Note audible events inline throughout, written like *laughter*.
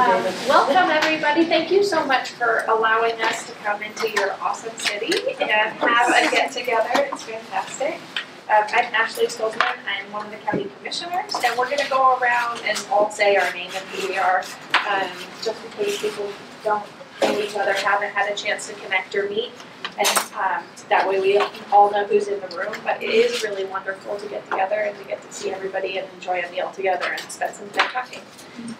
Um, welcome, everybody. Thank you so much for allowing us to come into your awesome city and have a get together. It's fantastic. Um, I'm Ashley Stolzmann. I'm one of the county commissioners, and we're going to go around and all say our name and who we are, um, just in case people don't know each other, haven't had a chance to connect or meet. And um, that way we all know who's in the room. But it is really wonderful to get together and to get to see everybody and enjoy a meal together and spend some time talking.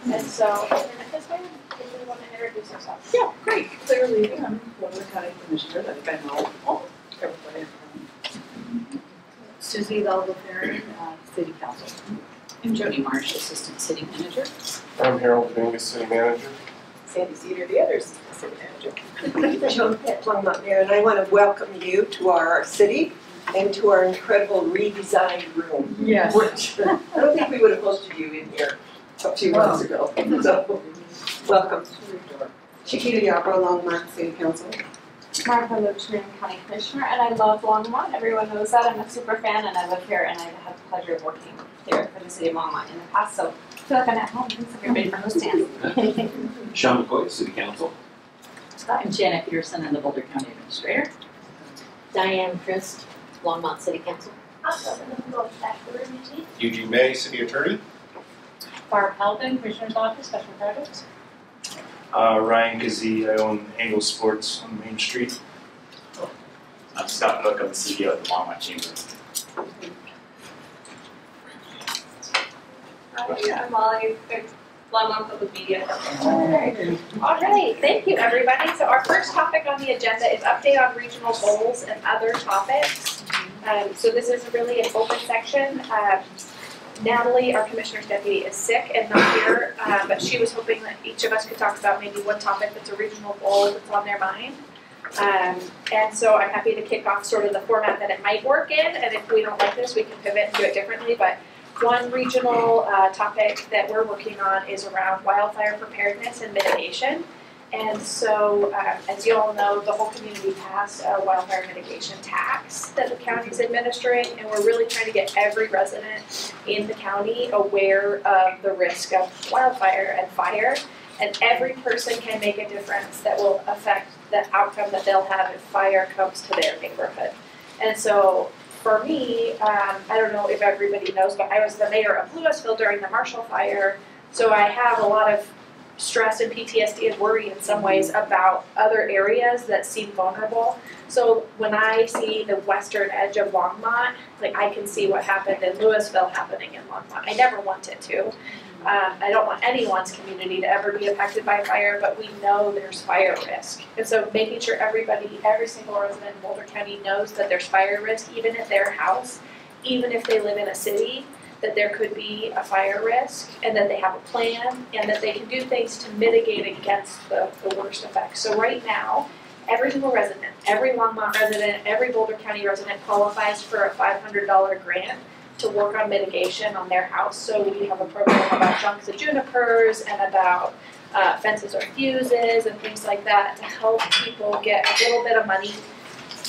And so, and then at this point, if you want to introduce yourself. Yeah, great. Claire Levy, I'm one of the county commissioners. I think I know all, everybody from Susie Valvaparan, uh, City Council. I'm Jody Marsh, Assistant City Manager. I'm Harold Dominguez, City Manager. Sandi Seader, the others, city manager. Joan Plummer here, and I want to welcome you to our city and to our incredible redesigned room. Yes. Which, I don't think we would have hosted you in here a few months ago, so, welcome. Shiquita Yarbrough, Longmont City Council. Marta Loachamin, County Commissioner, and I love Longmont. Everyone knows that. I'm a super fan, and I live here, and I've the pleasure of working here for the city of Longmont in the past. So I feel like I'm at home. Thanks everybody for hosting. *laughs* Sean McCoy, City Council. I'm Jana Petersen, and the Boulder County Administrator. Diane Crist, Longmont City Council. Eugene Mei, City Attorney. Barb Helden, Commissioner's Office, Special Projects. Uh, Ryan Kazee, I own Angle Sports on Main Street. I'm Scott Cook, I'm the CEO of the Longmont Chamber. Hi, I'm Molly, Public Media. All right, thank you, everybody. So our first topic on the agenda is update on regional goals and other topics. Um, so this is really an open section. Um, Natalie, our commissioner's deputy, is sick and not here, uh, but she was hoping that each of us could talk about maybe one topic that's a regional goal that's on their mind. Um, and so I'm happy to kick off sort of the format that it might work in, and if we don't like this, we can pivot and do it differently. But one regional uh, topic that we're working on is around wildfire preparedness and mitigation. And so, um, as you all know, the whole community passed a wildfire mitigation tax that the county is administering, and we're really trying to get every resident in the county aware of the risk of wildfire and fire. And every person can make a difference that will affect the outcome that they'll have if fire comes to their neighborhood. And so, for me, um, I don't know if everybody knows, but I was the mayor of Louisville during the Marshall Fire, so I have a lot of stress and PTSD and worry in some ways about other areas that seem vulnerable. So when I see the western edge of Longmont, like I can see what happened in Louisville happening in Longmont. I never wanted to. Um, I don't want anyone's community to ever be affected by fire, but we know there's fire risk. And so making sure everybody, every single resident in Boulder County knows that there's fire risk even at their house, even if they live in a city, that there could be a fire risk and that they have a plan and that they can do things to mitigate against the, the worst effects. So right now, every single resident, every Longmont resident, every Boulder County resident qualifies for a $500 grant to work on mitigation on their house. So we have a program about chunks of junipers and about uh, fences or fuses and things like that to help people get a little bit of money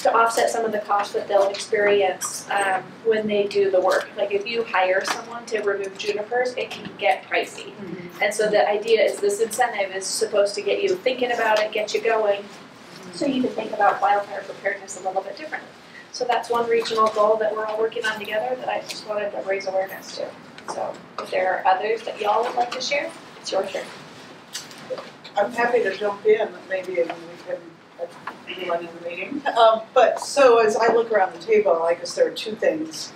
to offset some of the costs that they'll experience um, when they do the work. Like if you hire someone to remove junipers, it can get pricey. And so the idea is this incentive is supposed to get you thinking about it, get you going, so you can think about wildfire preparedness a little bit differently. So that's one regional goal that we're all working on together that I just wanted to raise awareness to. So if there are others that y'all would like to share, it's your turn. I'm happy to jump in, maybe and we can be running the meeting. Um, but so as I look around the table, I guess there are two things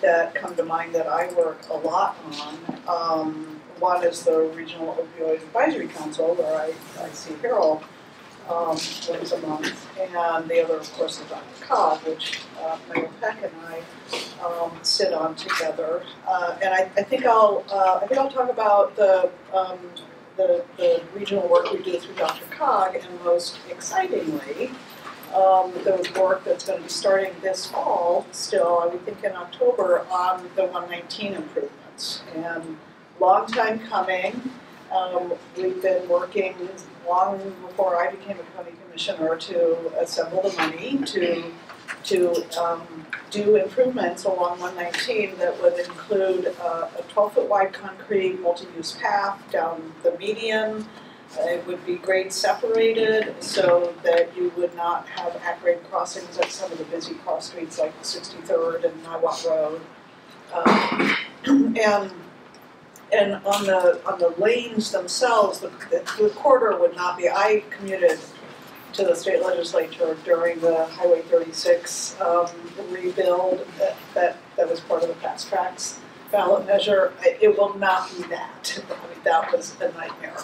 that come to mind that I work a lot on. Um, one is the Regional Opioid Advisory Council, where I, I see Harold um, once a month, and the other, of course, is DRCOG, which uh, Mayor Peck and I um, sit on together. Uh, and I, I think I'll uh, I think I'll talk about the um, the, the regional work we do through DRCOG, and most excitingly, um, the work that's going to be starting this fall, still, I would think in October, on the 119 improvements. And long time coming. Um, we've been working long before I became a county commissioner to assemble the money to to um, do improvements along one nineteen that would include uh, a twelve foot wide concrete multi-use path down the median. Uh, It would be grade separated so that you would not have at-grade crossings at some of the busy cross streets like Sixty-third and Niwot Road. Um, *clears throat* And, and on the, on the lanes themselves, the, the corridor would not be, I commuted to the state legislature during the Highway thirty-six, um, rebuild that, that, that was part of the FasTracks ballot measure. It will not be that, *laughs* I mean, that was a nightmare.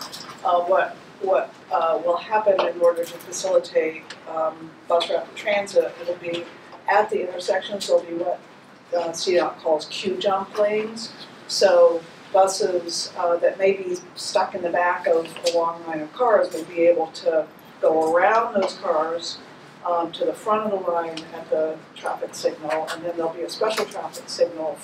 Uh, what, what, uh, will happen in order to facilitate, um, bus rapid transit, it'll be at the intersections, there'll be what, uh, CDOT calls queue jump lanes. So buses, uh, that may be stuck in the back of a long line of cars will be able to go around those cars um, to the front of the line at the traffic signal, and then there'll be a special traffic signal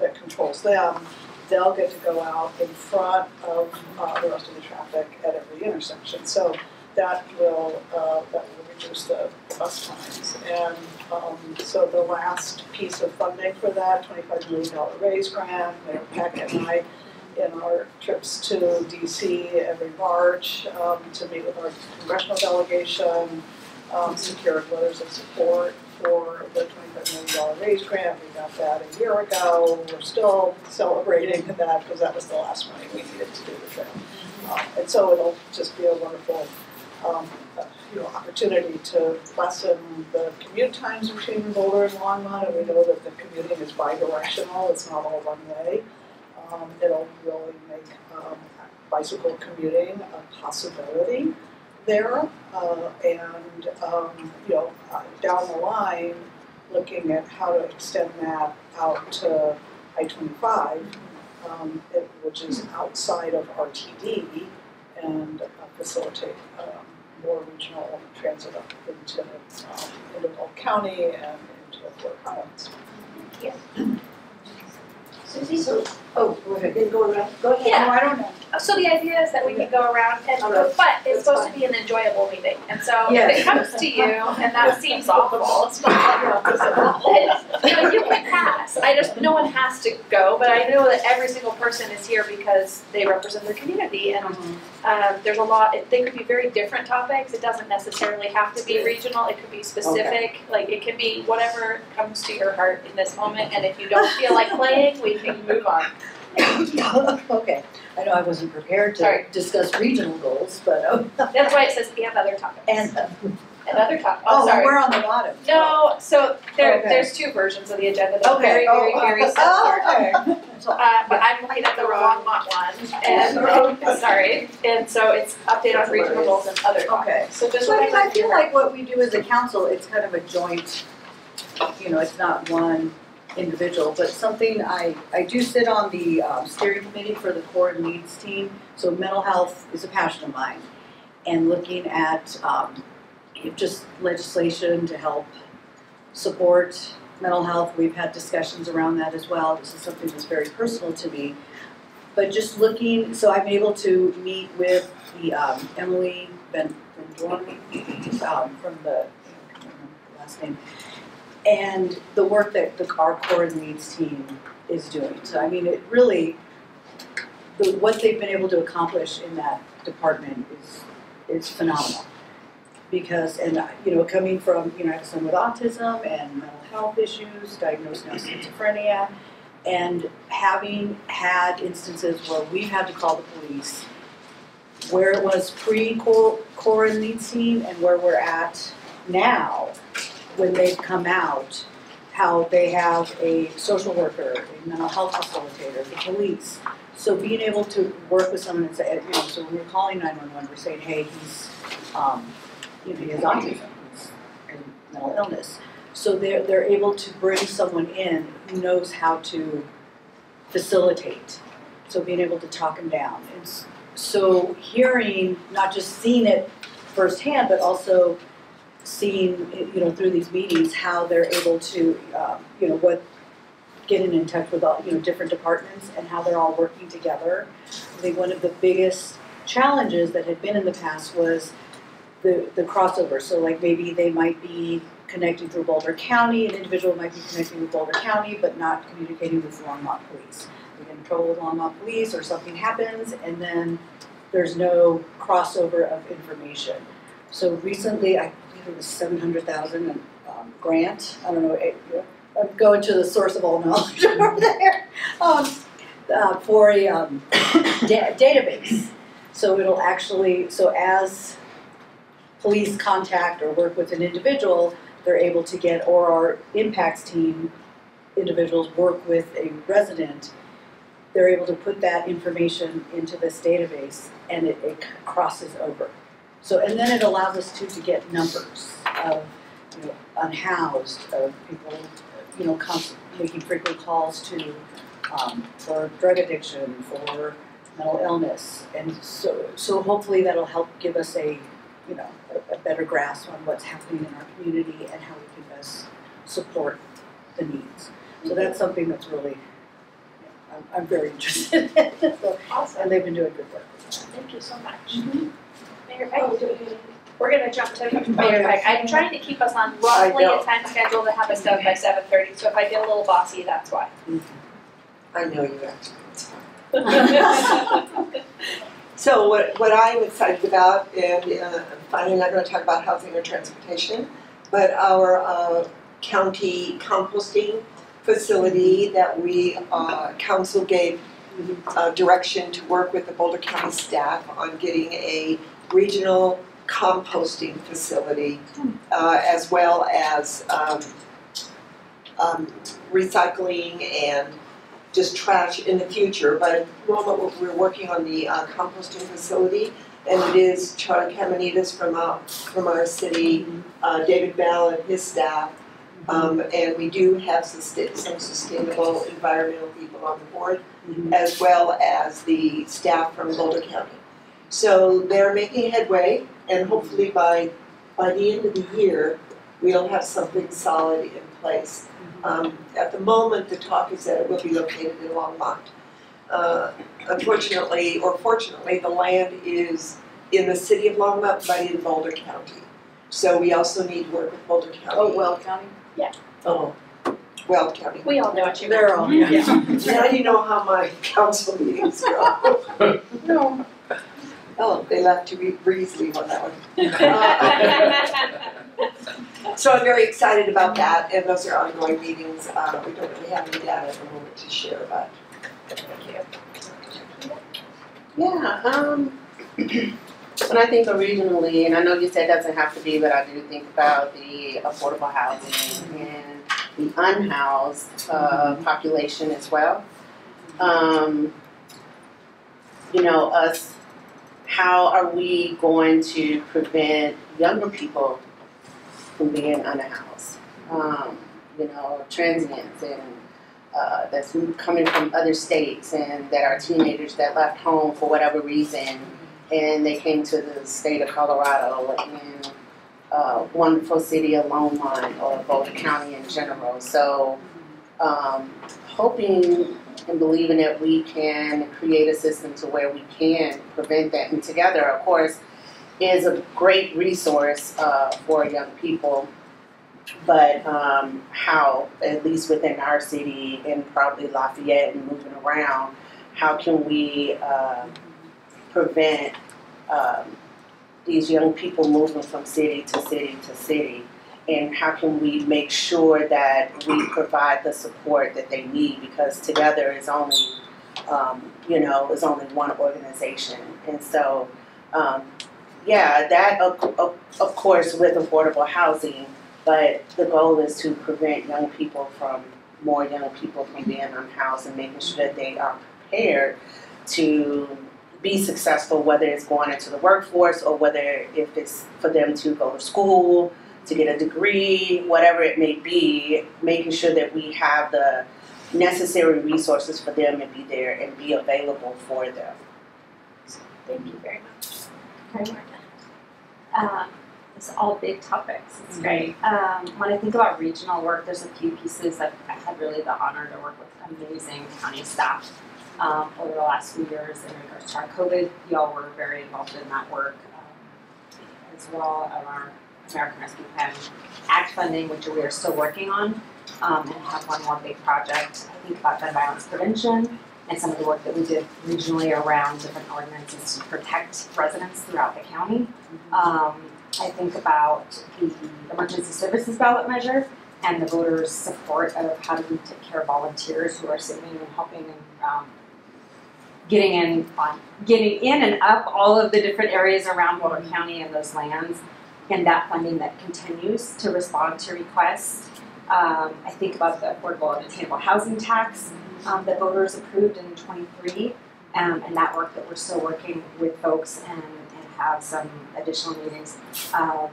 that controls them. They'll get to go out in front of uh, the rest of the traffic at every intersection. So that will, uh, that will reduce the bus times. And um, so the last piece of funding for that, twenty-five million dollar raise grant, Mayor Peck and I in our trips to DC every March um, to meet with our congressional delegation, um, secured letters of support for the twenty-five million dollar raise grant. We got that a year ago. We're still celebrating that because that was the last money we needed to do the trip. Um, and so it'll just be a wonderful, um, uh, you know, opportunity to lessen the commute times between Boulder and Longmont. And we know that the commuting is bi-directional, it's not all one way. Um, it'll really make, um, bicycle commuting a possibility there. Uh, and, um, you know, uh, down the line, looking at how to extend that out to I twenty-five, um, it- which is outside of RTD and uh, facilitate, um, more regional transit up into, um, into Polk County and into Fort Collins. Suzie? So, oh, go ahead. Go around, go ahead. Yeah. No, I don't know. So the idea is that we can go around and, Okay. but it's supposed to be an enjoyable meeting. And so if it comes to you and that *laughs* seems awful, it's not. It's, *laughs* you know, you can pass. I just, no one has to go, but I know that every single person is here because they represent their community and um, there's a lot, it- they could be very different topics. It doesn't necessarily have to be regional. It could be specific. Like it can be whatever comes to your heart in this moment. And if you don't feel like playing, we can move on. *coughs* Okay, I know I wasn't prepared to Sorry. discuss regional goals, but, oh, That's why it says we have other topics. and, Another topic. Oh, oh, sorry. we're on the bottom. No, so there, Okay. there's two versions of the agenda. They're Okay, very, very, oh, very oh, similar. oh, okay. Uh, but I'm looking at the wrong one, and, *laughs* *laughs* sorry, and so it's update on regional goals and other topics. Okay. So just what I feel like what we do as a council, it's kind of a joint, you know, it's not one individual, but something I, I do sit on the um, steering committee for the core and needs team, so mental health is a passion of mine. And looking at, um, just legislation to help support mental health, we've had discussions around that as well, this is something that's very personal to me. But just looking, so I'm able to meet with the, um, Emily Ben, Ben Dorn, um, from the, last name. And the work that the our core and leads team is doing, so I mean, it really, the, what they've been able to accomplish in that department is, is phenomenal. Because, and, uh, you know, coming from, you know, I have a son with autism and mental health issues, diagnosed now schizophrenia, and having had instances where we've had to call the police, where it was pre-core core and lead team and where we're at now, when they've come out, how they have a social worker, a mental health facilitator, the police. So being able to work with someone and say, you know, so when we're calling nine-one-one, we're saying, hey, he's, um, you know, he has autism, and mental illness. So they're, they're able to bring someone in who knows how to facilitate. So being able to talk him down. And so hearing, not just seeing it firsthand, but also seeing, you know, through these meetings, how they're able to, um, you know, what, getting in touch with all, you know, different departments and how they're all working together. I think one of the biggest challenges that had been in the past was the, the crossover. So like maybe they might be connecting through Boulder County, an individual might be connecting with Boulder County but not communicating with Longmont Police. They get in trouble with Longmont Police or something happens and then there's no crossover of information. So recently, I believe it was seven hundred thousand um grant, I don't know, it, I'm going to the source of all knowledge *laughs* over there. Um, uh, for a um *coughs* da- database. So it'll actually, so as police contact or work with an individual, they're able to get, or our impacts team individuals work with a resident, they're able to put that information into this database and it, it crosses over. So, and then it allows us to, to get numbers of, you know, unhoused, of people, you know, making frequent calls to, um, for drug addiction, for mental illness. And so, so hopefully that'll help give us a, you know, a, a better grasp on what's happening in our community and how we can best support the needs. So that's something that's really, I'm, I'm very interested in, *laughs* so, Awesome, and they've been doing good work. thank you so much. We're gonna jump to Mayor Pike. I'm trying to keep us on roughly a know. time schedule to have us done by seven thirty, so if I get a little bossy, that's why. I know you actually. *laughs* So what, what I'm excited about, and uh, I'm finally not gonna talk about housing or transportation, but our uh, county composting facility that we, uh, council gave uh, direction to work with the Boulder County staff on getting a regional composting facility, uh, as well as um, um, recycling and just trash in the future, but at the moment, we're- working on the uh, composting facility, and it is Charlie Camanitas from, uh, from our city, uh, David Bell and his staff, um, and we do have sustain, some sustainable environmental people on the board, Mhm. as well as the staff from Boulder County. So they're making headway, and hopefully by, by the end of the year, we'll have something solid in place. Um, at the moment, the talk is that it will be located in Longmont. Uh, unfortunately, or fortunately, the land is in the city of Longmont, but in Boulder County. So we also need to work with Boulder County. Oh, Weld County? Yeah. Oh, Weld County. We all know what you mean. They're all, yeah. Now you know how my council meetings go. *laughs* No. Oh, they left to be Breesley on that one. *laughs* So I'm very excited about that, and those are ongoing meetings. Uh, we don't really have any data at the moment to share, but thank you. Yeah, um, *clears throat* when I think originally, and I know you said it doesn't have to be, but I do think about the affordable housing and the unhoused, uh, population as well. Um, you know, us, how are we going to prevent younger people from being unhoused? Um, you know, transients and uh, that's coming from other states and that are teenagers that left home for whatever reason and they came to the state of Colorado in uh, wonderful city of Longmont or Boulder County in general. So um, hoping and believing that we can create a system to where we can prevent that and together of course is a great resource uh, for young people but um, how, at least within our city and probably Lafayette and moving around, how can we uh, prevent um, these young people moving from city to city to city? And how can we make sure that we provide the support that they need? Because TGTHR is only, um, you know, is only one organization. And so, um, yeah, that of, of, of course with affordable housing but the goal is to prevent young people from, more young people from being unhoused and making sure that they are prepared to be successful, whether it's going into the workforce or whether if it's for them to go to school, to get a degree, whatever it may be, making sure that we have the necessary resources for them and be there and be available for them. Thank you very much. Um, it's all big topics, it's great. Um, when I think about regional work, there's a few pieces that I've had really the honor to work with amazing county staff um, over the last few years in regards to our COVID. Y'all were very involved in that work um, as well. And our American Rescue Plan Act funding, which we are still working on, um, and have one more big project. I think about gun violence prevention and some of the work that we did regionally around different ordinances to protect residents throughout the county. Um, I think about the emergency services ballot measure and the voters' support of how do we take care of volunteers who are saving and helping and um, getting in on getting in and up all of the different areas around Boulder County and those lands, and that funding that continues to respond to requests. Um, I think about the affordable and attainable housing tax um, that voters approved in 23, um, and that work that we're still working with folks and, and have some additional meetings. Um,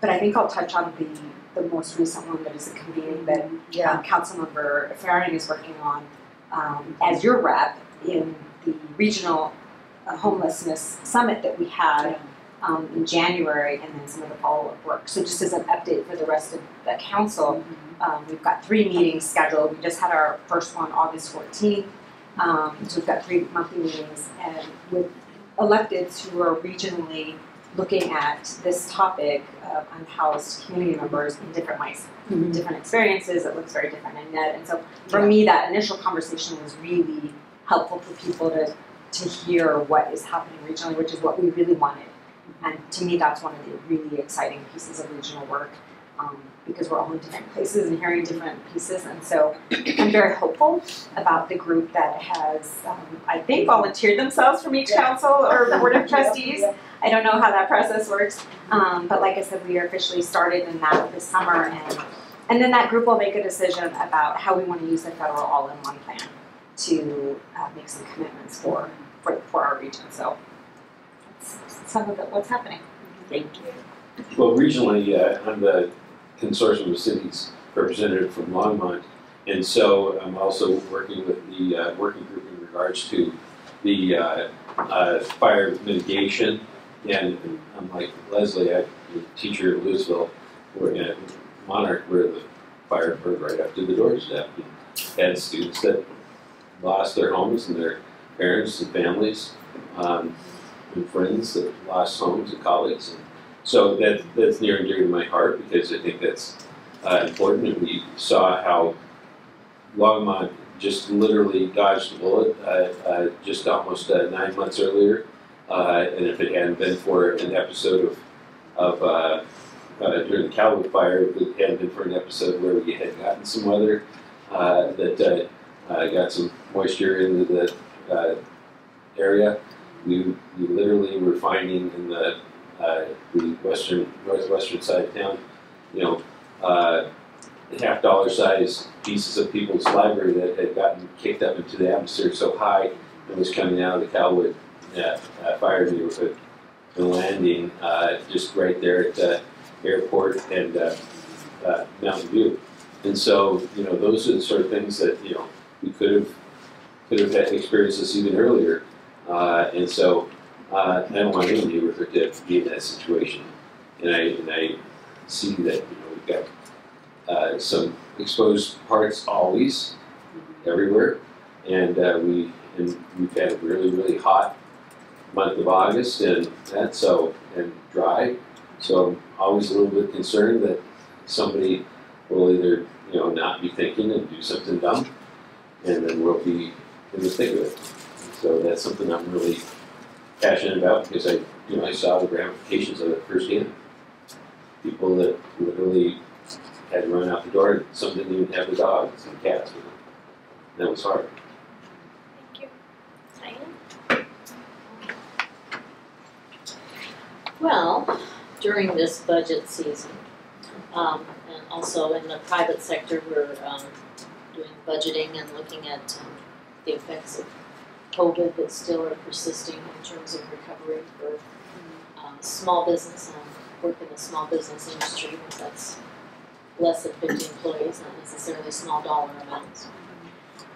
but I think I'll touch on the the most recent one that is a convening that Yeah. um, Councilmember Fahring is working on um, as your rep in the regional uh, homelessness summit that we had um, in January, and then some of the follow-up work. So just as an update for the rest of the council, um, we've got three meetings scheduled. We just had our first one August 14th. Um, so we've got three monthly meetings, and with electeds who are regionally looking at this topic of unhoused community members in different ways, different experiences. It looks very different in Ned, and so for me, that initial conversation was really helpful for people to to hear what is happening regionally, which is what we really wanted. And to me, that's one of the really exciting pieces of regional work um, because we're all in different places and hearing different pieces. And so I'm very hopeful about the group that has, um, I think, volunteered themselves from each Yeah. council or board of *laughs* trustees. Yeah. I don't know how that process works, um, but like I said, we are officially started in that this summer, and and then that group will make a decision about how we want to use the federal all-in-one plan to uh, make some commitments for for, for our region. So some of what's happening. Thank you. Well, regionally, uh, I'm the consortium of cities representative from Longmont, and so I'm also working with the uh, working group in regards to the uh, uh, fire mitigation. And unlike Leslie, I'm a teacher at Louisville, we're in Monarch, where the fire burned right up to the doorstep. Had students that lost their homes and their parents and families, um, and friends that lost homes and colleagues. And so that that's near and dear to my heart because I think that's uh, important. And we saw how Longmont just literally dodged a bullet uh, uh, just almost uh, nine months earlier. Uh, and if it hadn't been for an episode of, of uh, during the Calwood fire, if it hadn't been for an episode where we had gotten some weather that got some moisture into the area, we literally were finding in the uh, the western northwestern side of town, you know, uh, half dollar size pieces of people's library that had gotten kicked up into the atmosphere so high and was coming out of the Calwood uh, uh, fire neighborhood and landing uh, just right there at the airport and uh, Mountain View. And so, you know, those are the sort of things that, you know, we could have could have experienced this even earlier. Uh, and so uh, I don't want any neighborhood to be in that situation. And I, and I see that, you know, we've got uh, some exposed parts always, everywhere. And uh, we, and we've had a really, really hot month of August and that, so, and dry. So I'm always a little bit concerned that somebody will either, you know, not be thinking and do something dumb, and then we'll be in the thick of it. So that's something I'm really passionate about because I, you know, I saw the ramifications of it firsthand. People that literally had to run out the door, some didn't even have the dogs and cats with them. That was hard. Thank you. Diane? Well, during this budget season, um, and also in the private sector, we're, um, doing budgeting and looking at, um, the effects of COVID that still are persisting in terms of recovery for, um, small business, I work in the small business industry, but that's less than fifty employees, not necessarily small dollar amounts.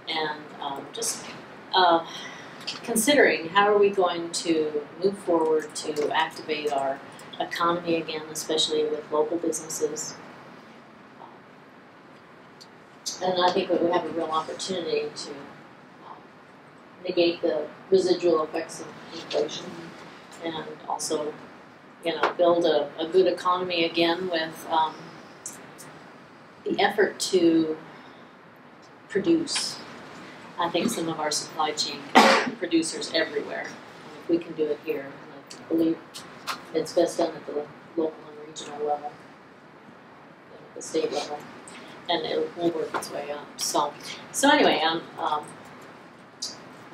And, um, just, uh, considering how are we going to move forward to activate our economy again, especially with local businesses. And I think that we have a real opportunity to negate the residual effects of inflation and also, you know, build a, a good economy again with, um, the effort to produce. I think some of our supply chain producers everywhere, if we can do it here, I believe it's best done at the local and regional level, and at the state level, and it will work its way up, so, so anyway, um, I'm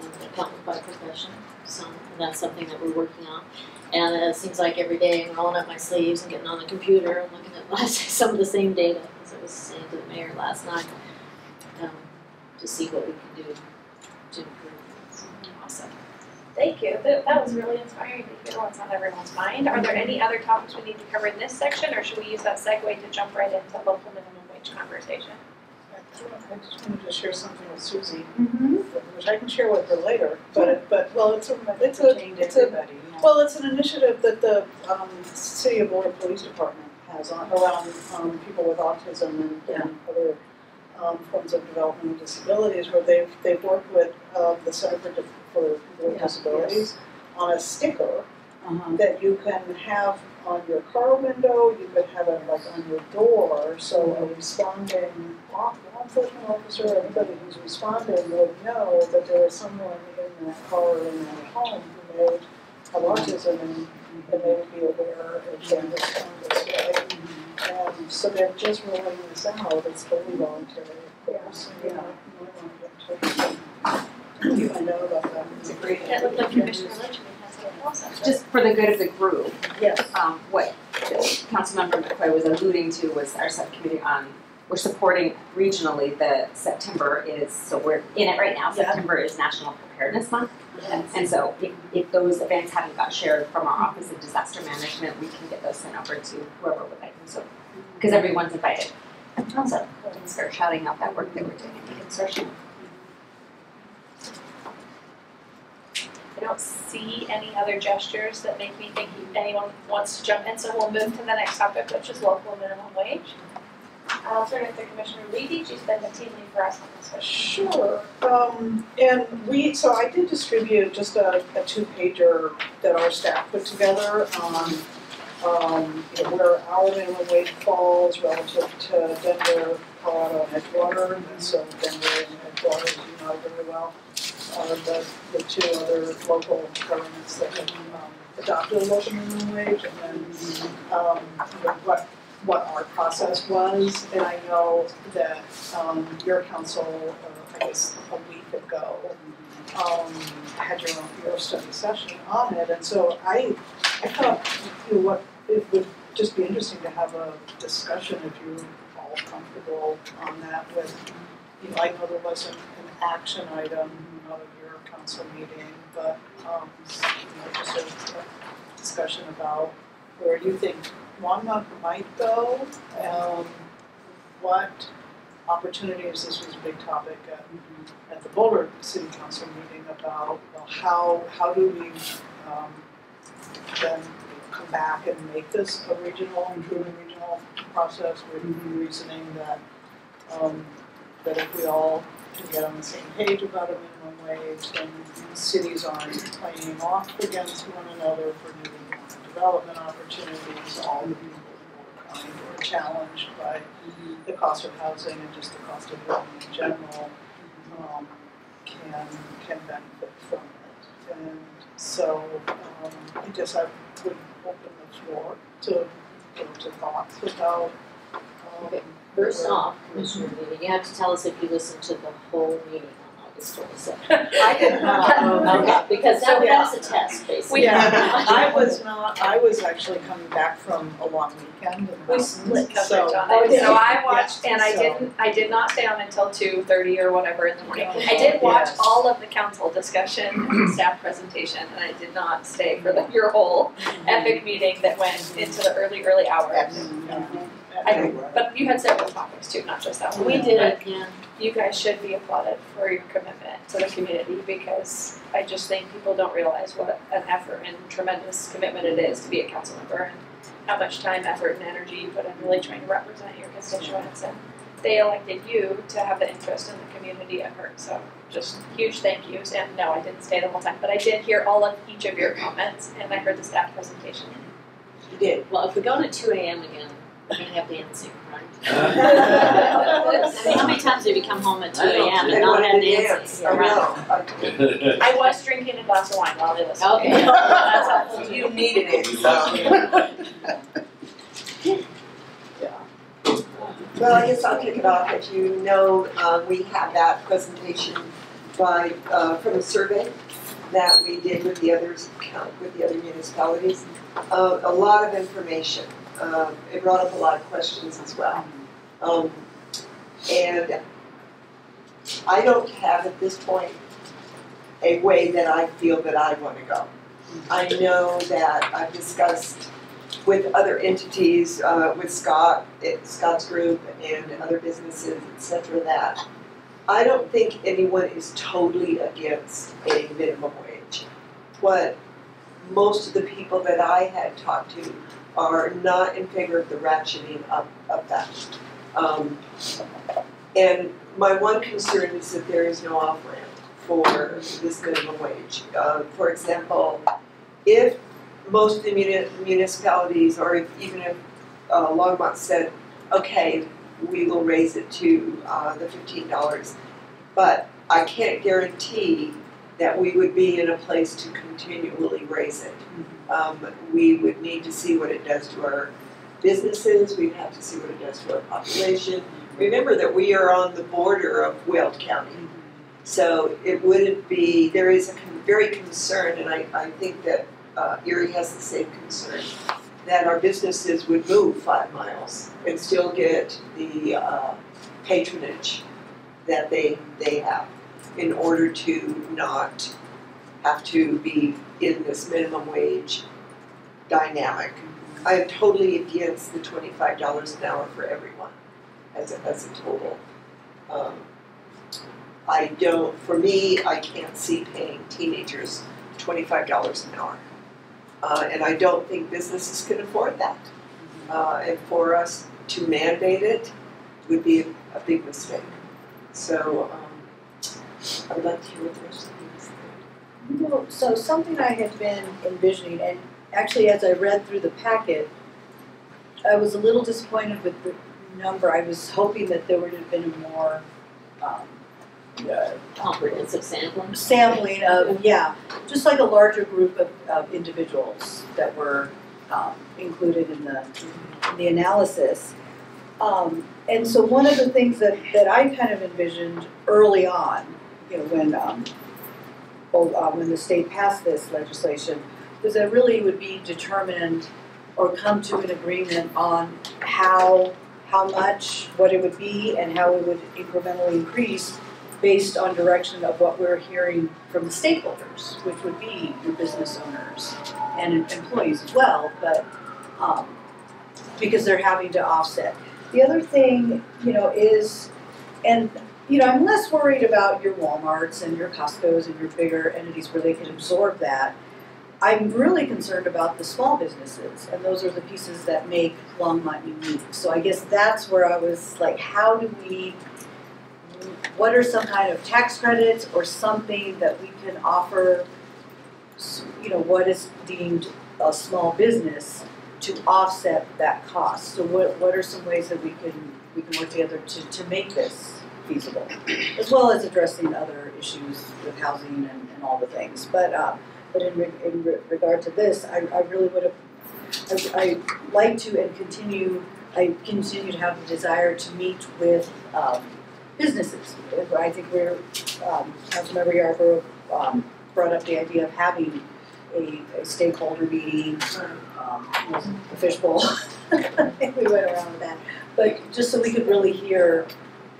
an accountant by profession, so that's something that we're working on. And it seems like every day I'm rolling up my sleeves and getting on the computer and looking at *laughs* my, some of the same data, as I was saying to the mayor last night, um, to see what we can do to improve. Awesome. Thank you. That, that was really inspiring to hear what's on everyone's mind. Are there any other topics we need to cover in this section, or should we use that segue to jump right into local minimum wage conversation? I just wanted to share something with Susie, Mm-hmm. which I can share with her later, but, it- but, well, it's a, it's a, it's a, well, it's an initiative that the, um, City of Boulder Police Department has on, around, um, people with autism and, and other, um, forms of developmental disabilities, where they've, they've worked with, um, the Center for, for People with Yeah, Disabilities on a sticker Uh-huh. that you can have on your car window, you could have it like on your door, so a responding law law enforcement officer, or anybody who's responding would know that there is someone in that car or in that home who may have autism and, and they would be aware and can respond this way. And so they're just rolling this out, it's totally voluntary, of course, and you're not, you don't to. You find out about that. It's a great It looked like Commissioner Lynch has something else. Just for the good of the group, Yes. um, what Councilmember McCoy was alluding to was our subcommittee on, we're supporting regionally, the September is, so we're in it right now, Yeah. September is National Preparedness Month. And so if, if those events haven't got shared from our Office of Disaster Management, we can get those sent over to whoever would like them, so, because everyone's invited. So, we can start shouting out that work that we're doing in the consortium. I don't see any other gestures that make me think anyone wants to jump in, so we'll move to the next topic, which is local minimum wage. I'll turn it to Commissioner Levy, she's been the team lead for us on this. Sure, um, and we, so I did distribute just a, a two-pager that our staff put together on, um, you know, where our minimum wage falls relative to Denver, Colorado, and Edgewater, and so Denver and Edgewater, you know very well, are the, the two other local governments that have, um, adopted a local minimum wage, and then, um, what, what our process was, and I know that, um, your council, uh, I guess, a week ago, um, had your, your study session on it, and so I, I thought, you know, what, it would just be interesting to have a discussion if you're all comfortable on that with, you know, I know there wasn't an action item council meeting, but, um, you know, just a, a discussion about where you think Longmont might go, um, what opportunities, this was a big topic at, at the Boulder City Council meeting about, well, how, how do we, um, then come back and make this a regional, and truly regional process? With reasoning that, um, that if we all can get on the same page about a minimum wage, then cities aren't playing off against one another for new development opportunities, all the people who are kind or challenged by the cost of housing and just the cost of living in general, um, can, can benefit from it. And so, um, I guess I would open the floor to, to thoughts about, um, First off, Commissioner Levy, you have to tell us if you listened to the whole meeting on August twenty-second. *laughs* I did not. Okay, because that, So, yeah. that is a test, basically. Yeah, *laughs* I was not, I was actually coming back from a long weekend in the We split coverage so- on Oh, it, did so? I watched, Yeah, and I didn't, I did not stay on until two thirty or whatever in the morning. I did watch Yes. all of the council discussion and staff presentation, and I did not stay for the, your whole mm-hmm. epic meeting that went into the early, early hours. I, but you had several topics too, not just that one. We did it, yeah. You guys should be applauded for your commitment to the community because I just think people don't realize what an effort and tremendous commitment it is to be a council member and how much time, effort, and energy you put in really trying to represent your constituents and they elected you to have the interest in the community effort. So just huge thank yous. And no, I didn't stay the whole time, but I did hear all of each of your comments and I heard the staff presentation. You did. Well, if we go to two AM again, we're gonna have dancing, right? I *laughs* mean, how many times have you come home at two I don't AM They and not wanted had to dancing? I right. I was drinking a glass of wine while they listened. Okay. *laughs* That's helpful. You needed it, We *laughs* so. Well, I guess I'll kick it off. As you know, uh, we have that presentation by, uh, from the survey that we did with the others, with the other municipalities. Uh, a lot of information. Um, it brought up a lot of questions as well. Um, and I don't have at this point a way that I feel that I want to go. I know that I've discussed with other entities, uh, with Scott, it- Scott's group and other businesses, etc. that I don't think anyone is totally against a minimum wage. What most of the people that I had talked to are not in favor of the ratcheting up of that. Um, and my one concern is that there is no off-ramp for this minimum wage. Uh, for example, if most of the muni- municipalities, or if, even if uh, Longmont said, okay, we will raise it to uh, the fifteen dollars, but I can't guarantee that we would be in a place to continually raise it. Um, we would need to see what it does to our businesses, we'd have to see what it does to our population. Remember that we are on the border of Weld County. So it wouldn't be, there is a con- very concerned, and I, I think that uh, Erie has the same concern, that our businesses would move five miles and still get the uh, patronage that they, they have in order to not have to be in this minimum wage dynamic. I am totally against the twenty-five dollars an hour for everyone as a, as a total. Um, I don't, for me, I can't see paying teenagers twenty-five dollars an hour. Uh, and I don't think businesses can afford that. Uh, and for us to mandate it would be a, big mistake. So, um, I would like to hear what the rest of you. Well, so something I had been envisioning, and actually as I read through the packet, I was a little disappointed with the number. I was hoping that there would have been a more, um, uh, Comprehensive sampling. sampling of, yeah, just like a larger group of, of individuals that were, um, included in the, in the analysis. Um, and so one of the things that, that I kind of envisioned early on, you know, when, um, uh, when the state passed this legislation, was that really would be determined or come to an agreement on how, how much, what it would be, and how it would incrementally increase based on direction of what we're hearing from the stakeholders, which would be your business owners and employees as well, but, um, because they're having to offset. The other thing, you know, is, and, you know, I'm less worried about your Walmarts and your Costco's and your bigger entities where they can absorb that. I'm really concerned about the small businesses, and those are the pieces that make Longmont unique. So I guess that's where I was like, how do we, what are some kind of tax credits or something that we can offer, you know, what is deemed a small business to offset that cost? So what, what are some ways that we can, we can work together to, to make this feasible? As well as addressing other issues with housing and, and all the things. But, uh, but in, re- in re- regard to this, I, I really would have, I, I like to and continue, I continue to have the desire to meet with, um, businesses. I think we're, um, Councilmember Yarbrough, um, brought up the idea of having a, a stakeholder meeting, um, was it the fishbowl. *laughs* we went around with that, but just so we could really hear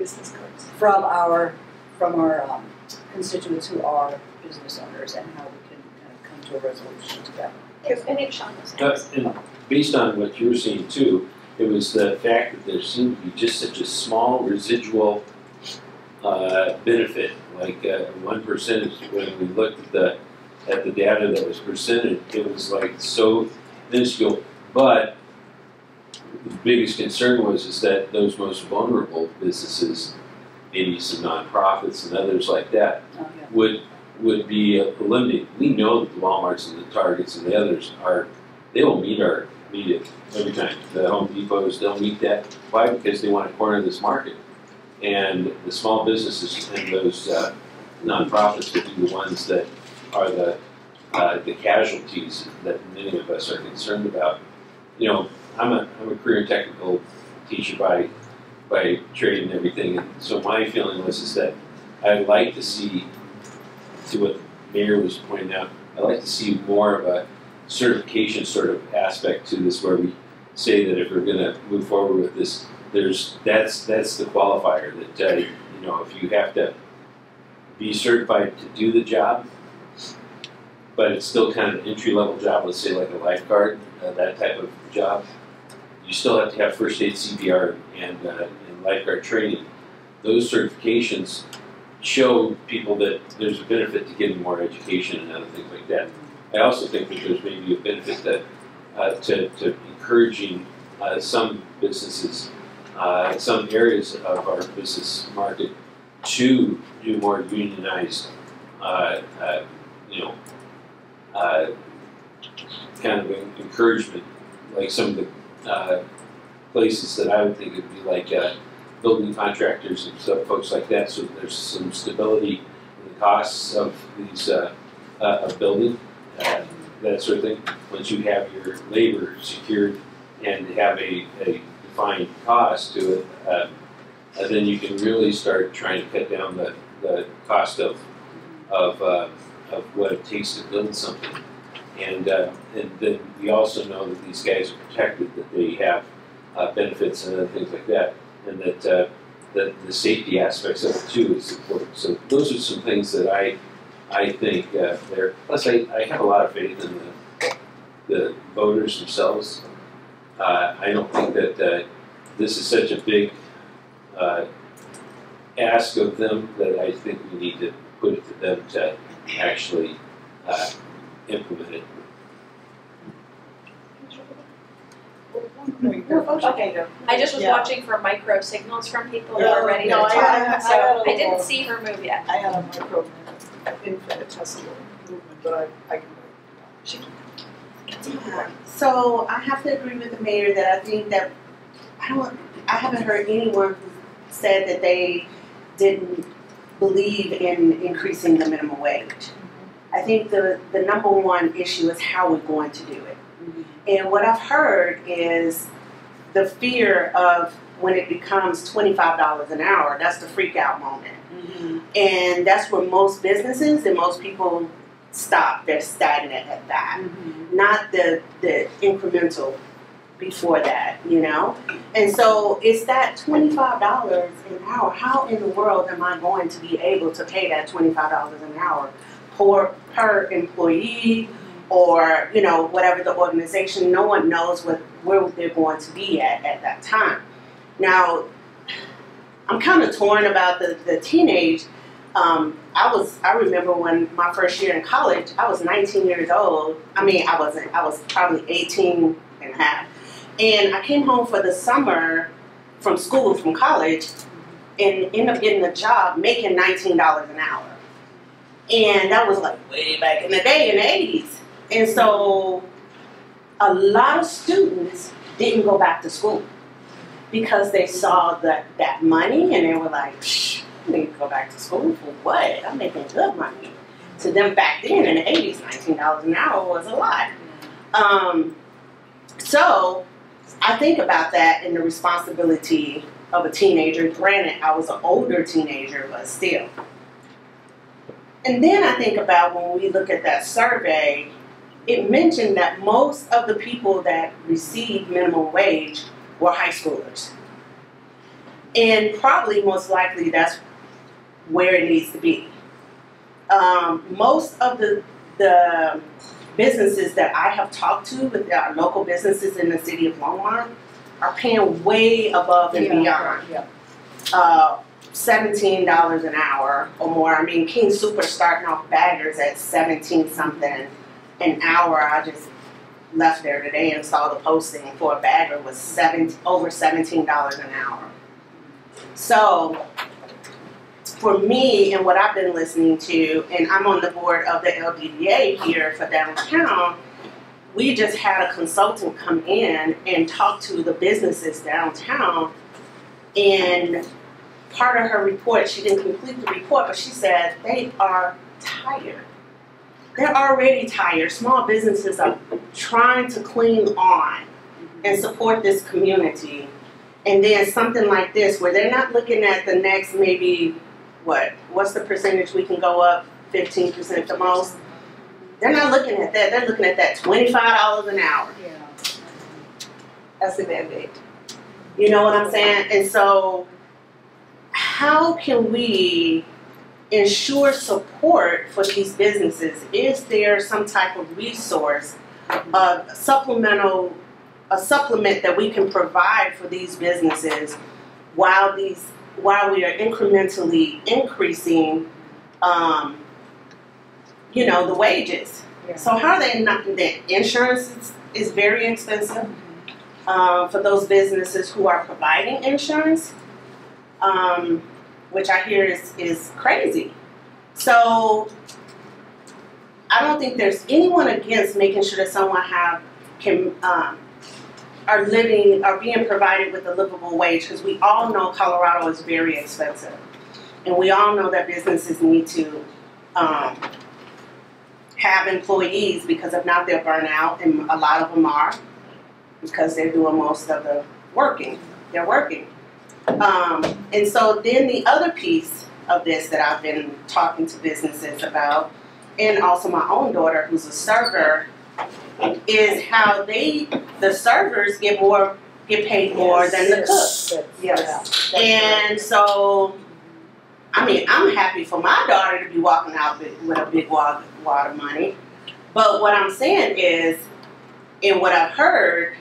Business cards. from our, from our, um, constituents who are business owners and how we can kind of come to a resolution together. Yes, I think Sean was Uh, and based on what you were saying too, it was the fact that there seemed to be just such a small residual uh, benefit, like uh, one percentage, when we looked at the, at the data that was presented, it was like so minuscule. But the biggest concern was is that those most vulnerable businesses, maybe some nonprofits and others like that, Oh, yeah. would would be eliminated. We know that the WalMarts and the Targets and the others are they will meet our meet it every time. The Home Depots don't meet that. Why? Because they want to corner this market. And the small businesses and those uh, nonprofits would be the ones that are the, uh, the casualties that many of us are concerned about. You know, I'm a, I'm a career technical teacher by, by trade and everything, and so my feeling was is that I'd like to see, to what Mayor was pointing out, I'd like to see more of a certification sort of aspect to this where we say that if we're gonna move forward with this, there's, that's, that's the qualifier, that, uh, you know, if you have to be certified to do the job, but it's still kind of an entry-level job, let's say like a lifeguard, uh, that type of job, you still have to have first aid CPR and, uh, and lifeguard training. Those certifications show people that there's a benefit to getting more education and other things like that. I also think that there's maybe a benefit that, uh, to, to encouraging, uh, some businesses, uh, some areas of our business market to do more unionized, uh, uh, you know, uh, kind of encouragement, like some of the, uh, places that I would think would be like, uh, building contractors and stuff, folks like that, so there's some stability in the costs of these, uh, uh, of building, that sort of thing. Once you have your labor secured and have a, a defined cost to it, uh, uh, then you can really start trying to cut down the, the cost of, of, of what it takes to build something. And, uh, and then we also know that these guys are protected, that they have, uh, benefits and other things like that and that uh, that the safety aspects of it too is important. So those are some things that I I think uh, there. Plus, I, I have a lot of faith in the the voters themselves. Uh, I don't think that uh, this is such a big uh, ask of them that I think we need to put it to them to actually implement it. Okay, I just was Yeah. watching for micro signals from people who are oh, ready to No, I- I- I talk, had so a I didn't little- see her move yet. I had a micro infinitesimal movement, but I, I can. Yeah, So I have to agree with the mayor that I think that, I don't, I haven't heard anyone who said that they didn't believe in increasing the minimum wage. I think the, the number one issue is how we're going to do it. And what I've heard is the fear of when it becomes twenty-five dollars an hour, that's the freak out moment. Mm-hmm. And that's where most businesses and most people stop, they're stagnant at that mm-hmm. not the the incremental before that, you know? And so it's that twenty five dollars an hour. How in the world am I going to be able to pay that twenty five dollars an hour per per employee or, you know, whatever the organization, no one knows what where they're going to be at at that time. Now I'm kind of torn about the, the teenage um, I was I remember when my first year in college, I was 19 years old. I mean, I wasn't. I was probably 18 and a half. And I came home for the summer from school from college and ended up getting a job making $19 an hour. And that was like way back in the day in the 80s. And so a lot of students didn't go back to school because they saw that that money and they were like, Psh, I need to go back to school for what? I'm making good money. To them back then in the 80s, $19 an hour was a lot. Um, so I think about that and the responsibility of a teenager. Granted, I was an older teenager, but still. And then I think about when we look at that survey, it mentioned that most of the people that received minimum wage were high schoolers. And probably most likely that's where it needs to be. Um, most of the, the businesses that I have talked to, with our local businesses in the city of Longmont, are paying way above and beyond. Yeah. Uh, seventeen dollars an hour or more. I mean, King Super starting off baggers at seventeen something an hour. I just left there today and saw the posting for a bagger was seven over seventeen dollars an hour. So for me and what I've been listening to, and I'm on the board of the LDDA here for downtown, we just had a consultant come in and talk to the businesses downtown. And part of her report, she didn't complete the report, but she said they are tired. They're already tired. Small businesses are trying to cling on and support this community. And then something like this, where they're not looking at the next maybe, what, what's the percentage we can go up? 15% the most? They're not looking at that. They're looking at that $25 an hour. Yeah. As a mandate. You know what I'm saying? And so, how can we ensure support for these businesses? Is there some type of resource, a supplemental, a supplement that we can provide for these businesses while these, while we are incrementally increasing, um, you know, the wages? Yeah. So how are they not? The insurance is, is very expensive um, for those businesses who are providing insurance, um, which I hear is, is crazy. So I don't think there's anyone against making sure that someone have can um, are living are being provided with a livable wage because we all know Colorado is very expensive, and we all know that businesses need to um, have employees because if not they'll burn out, and a lot of them are because they're doing most of the working. They're working. Um, and so then the other piece of this that I've been talking to businesses about, and also my own daughter who's a server, is how they the servers get more get paid more than the cooks. Yes. And so, I mean, I'm happy for my daughter to be walking out with, with a big wad, wad of money. But what I'm saying is, and what I've heard,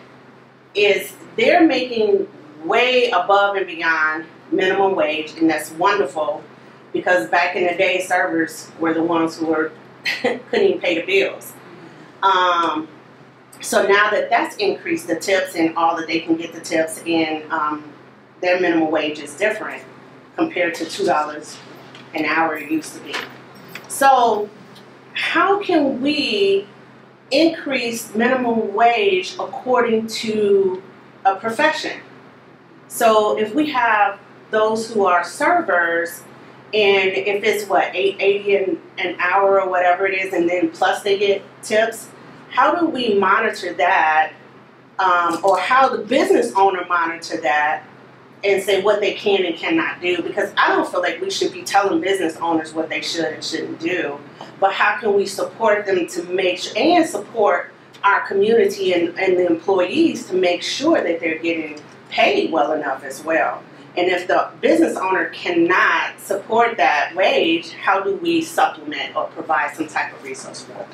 is they're making way above and beyond minimum wage, and that's wonderful because back in the day, servers were the ones who were *laughs* couldn't even pay the bills. Um, so now that that's increased the tips and all that they can get the tips and um, their minimum wage is different compared to two dollars an hour it used to be. So how can we increase minimum wage according to a profession? So if we have those who are servers and if it's what eight eighty an, an hour or whatever it is and then plus they get tips, how do we monitor that um, or how the business owner monitor that and say what they can and cannot do because I don't feel like we should be telling business owners what they should and shouldn't do. But how can we support them to make sure and support our community and, and the employees to make sure that they're getting paid well enough as well? And if the business owner cannot support that wage, how do we supplement or provide some type of resource for them?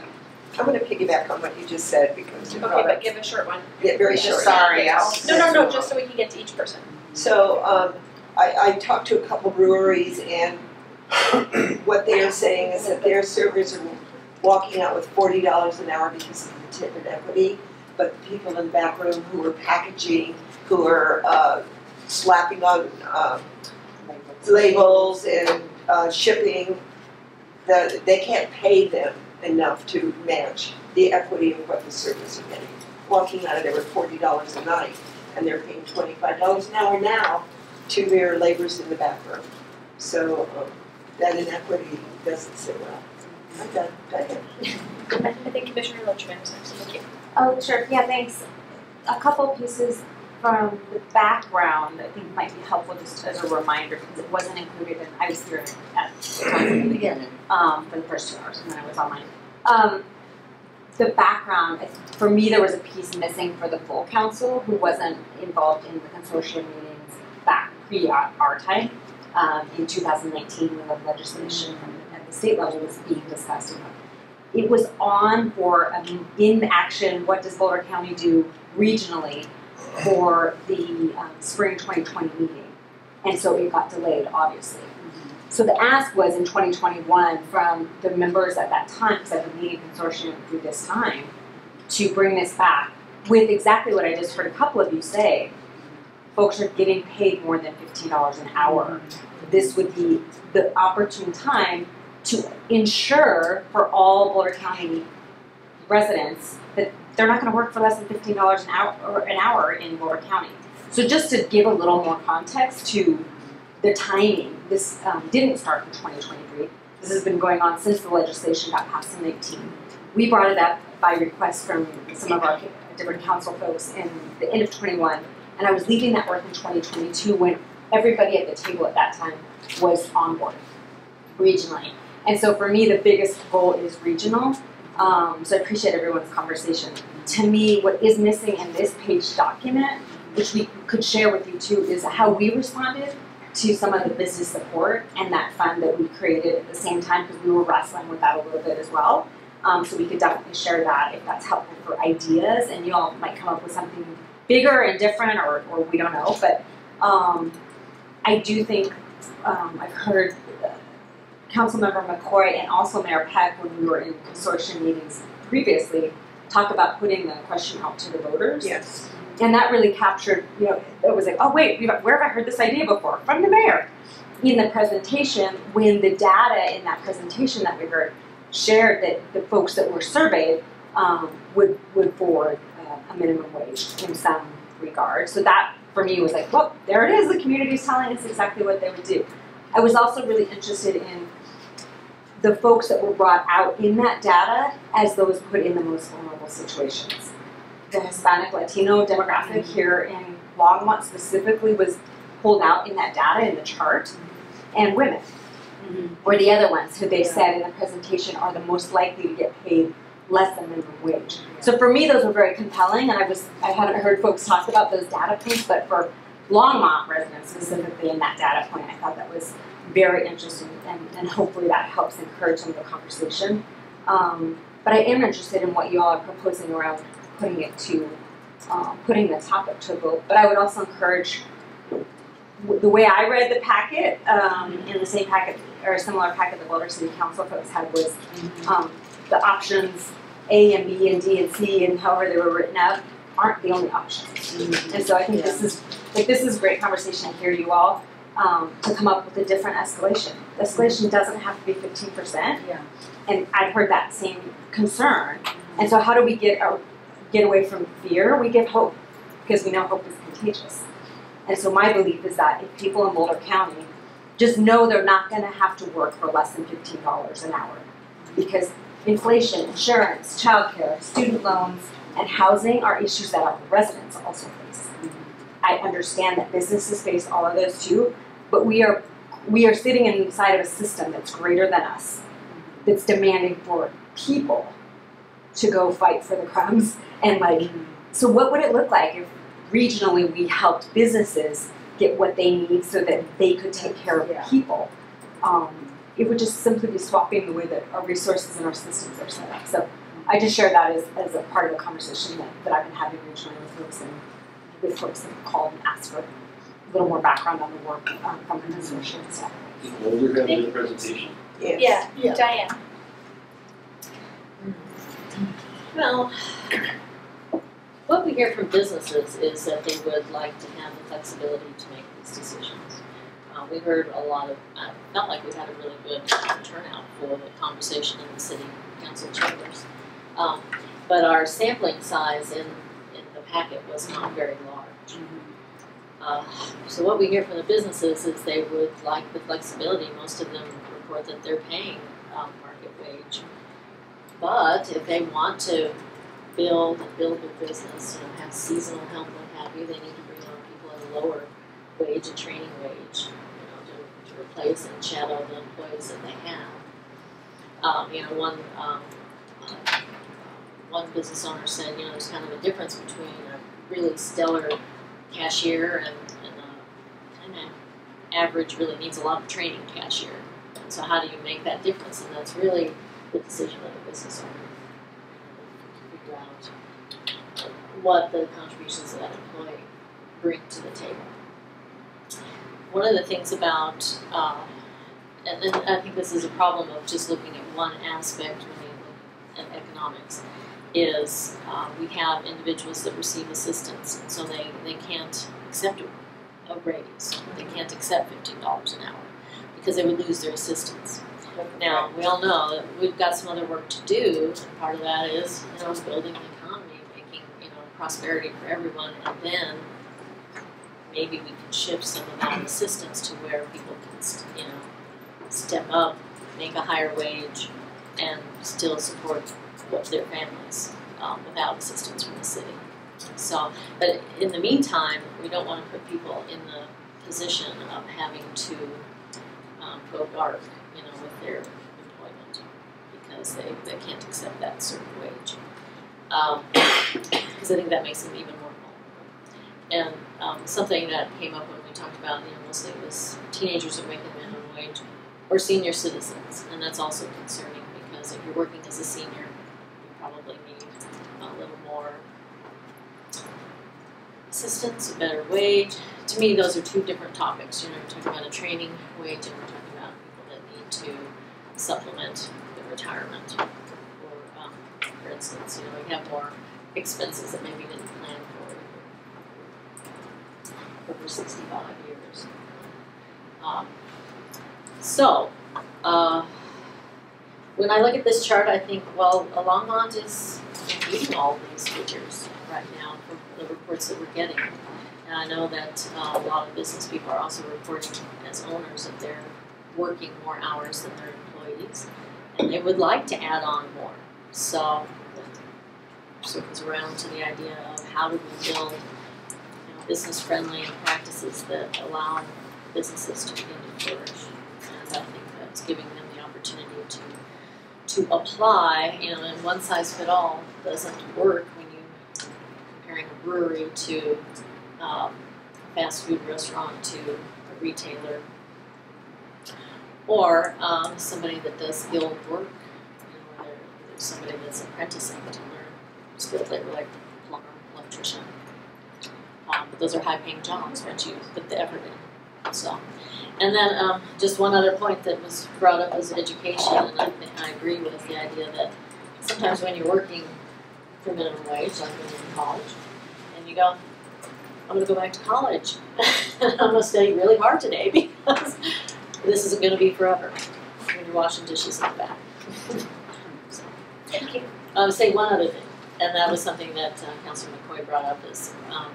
I'm gonna piggyback on what you just said because you Okay, brought but give a short one. yeah, very short. Sorry, I'll- No, no, no, just so we can get to each person. So, um, I, I talked to a couple breweries and *coughs* what they are saying is that their servers are walking out with forty dollars an hour because of the tip and equity. But the people in the back room who are packaging, who are, uh, slapping on, um, labels and, uh, shipping, the, they can't pay them enough to match the equity of what the service are getting. Walking out of there with forty dollars a night, and they're paying twenty-five dollars an hour now to their laborers in the back room. So, um, that inequity doesn't sit well. I'm done, go ahead. I think Commissioner Loachamin was next. Thank you. Oh, sure, yeah, thanks. A couple pieces from the background I think might be helpful just as a reminder, because it wasn't included in, I was here at the beginning, um, for the first two hours, and then I was online. Um, the background, for me, there was a piece missing for the full council who wasn't involved in the consortium meetings back pre our, time. Um, in two thousand nineteen, when the legislation at the state level was being discussed it was on for um, in action, what does Boulder County do regionally for the um, spring 2020 meeting? And so it got delayed, obviously. So the ask was in 2021 from the members at that time, because I've been leading consortium through this time, to bring this back with exactly what I just heard a couple of you say. Folks are getting paid more than $15 an hour. This would be the opportune time to ensure for all Boulder County residents that they're not gonna work for less than fifteen dollars an hour, or an hour in Boulder County. So just to give a little more context to the timing, this, um, didn't start in twenty twenty-three. This has been going on since the legislation got passed in eighteen. We brought it up by request from some of our different council folks in the end of twenty-one. And I was leading that work in twenty twenty-two when everybody at the table at that time was on board regionally. And so for me, the biggest goal is regional. Um, so I appreciate everyone's conversation. To me, what is missing in this page document, which we could share with you too, is how we responded to some of the business support and that fund that we created at the same time because we were wrestling with that a little bit as well. Um, so we could definitely share that if that's helpful for ideas and you all might come up with something bigger and different or, or we don't know. But um, I do think um, I've heard Councilmember McCoy and also Mayor Peck when we were in consortium meetings previously talk about putting the question out to the voters. Yes. And that really captured, you know, it was like, oh wait, where have I heard this idea before? From the mayor. In the presentation, when the data in that presentation that we heard shared that the folks that were surveyed um, would would forward uh, a minimum wage in some regard. So that for me was like, well, there it is. The community is telling us exactly what they would do. I was also really interested in the folks that were brought out in that data as those put in the most vulnerable situations. The Hispanic Latino demographic here in Longmont specifically was pulled out in that data in the chart, and women mm-hmm. were the other ones who they said in the presentation are the most likely to get paid less than minimum wage. So for me, those were very compelling, and I was I hadn't heard folks talk about those data points, but for Longmont residents specifically in that data point, I thought that was very interesting, and, and hopefully that helps encourage some of the conversation. Um, but I am interested in what you all are proposing around putting it to, um, putting the topic to a vote. But I would also encourage, the way I read the packet, um, in the same packet, or a similar packet the Boulder City Council folks had was, um, the options A and B and D and C and however they were written out aren't the only options. And so I think this is, like, this is a great conversation to hear you all, um, to come up with a different escalation. The Escalation doesn't have to be fifteen percent. Yeah. And I've heard that same concern. And so how do we get, get away from fear? We give hope, because we know hope is contagious. And so my belief is that if people in Boulder County just know they're not gonna have to work for less than fifteen dollars an hour. Because inflation, insurance, childcare, student loans, and housing are issues that our residents also face. I understand that businesses face all of those too, but we are we are sitting inside of a system that's greater than us, that's demanding for people to go fight for the crumbs and like so what would it look like if regionally we helped businesses get what they need so that they could take care of Yeah. people? Um, it would just simply be swapping the way that our resources and our systems are set up. So I just share that as, as a part of the conversation that, that I've been having regionally with folks and with folks that have called and asked for a little more background on the work um, from the consortium and stuff. Did Older have the presentation? Yes. Yeah, Yeah. Diane. Well, what we hear from businesses is that they would like to have the flexibility to make these decisions. Uh, we heard a lot of, I felt like we had a really good turnout for the conversation in the city council chambers. Um, but our sampling size in, in the packet was not very large. Uh, so what we hear from the businesses is they would like the flexibility. Most of them report that they're paying um, market wage. But if they want to build and build their business, you know, have seasonal help, what have you, they need to bring on people at a lower wage, a training wage, you know, to, to replace and shadow the employees that they have. Um, you know, one um, one business owner said, you know, there's kind of a difference between a really stellar cashier and, and a kind of average, really needs a lot of training cashier. And so, how do you make that difference? And that's really the decision of the business owner. Figure out what the contributions of that employee bring to the table. One of the things about, uh, and, I think this is a problem of just looking at one aspect when at economics, is uh, we have individuals that receive assistance, and so they, they can't accept a, raise. They can't accept fifteen dollars an hour because they would lose their assistance. Now, we all know that we've got some other work to do, and part of that is, you know, building the economy, making you know, prosperity for everyone, and then maybe we can shift some of that assistance to where people can, you know, step up, make a higher wage, and still support what their families um, without assistance from the city. So, but in the meantime, we don't want to put people in the position of having to um, go dark, you know, with their employment because they, they can't accept that certain wage. Um, because I think that makes them even more vulnerable. And um, something that came up when we talked about, you know, mostly was teenagers are making minimum wage or senior citizens, and that's also concerning because if you're working as a senior, you probably need a little more assistance, a better wage. To me, those are two different topics. You know, we're talking about a training wage, and we're talking about people that need to supplement their retirement. Or, um, for instance, you know, we have more expenses that maybe didn't plan for over sixty-five years. Um, so, uh, when I look at this chart, I think, well, Longmont is beating all these figures right now the reports that we're getting. And I know that uh, a lot of business people are also reporting as owners that they're working more hours than their employees, and they would like to add on more. So, it circles around to the idea of how do we build you know, business-friendly practices that allow businesses to begin to flourish. And I think that's giving them the opportunity to to apply, you know, and one size fit all doesn't work when you comparing a brewery to um, fast food restaurant to a retailer or um, somebody that does skilled work, you know, there's somebody that's apprenticing to learn skilled labor like plumber, electrician. Um, but those are high paying jobs once you put the effort in. So and then um, just one other point that was brought up was education, and I, I agree with the idea that sometimes when you're working for minimum wage, like when you're in college, go, I'm going to go back to college, *laughs* I'm going to study really hard today *laughs* because this isn't going to be forever when you're washing dishes in the back. *laughs* so, Thank you. um, say one other thing, and that was something that uh, Councilor McCoy brought up is um,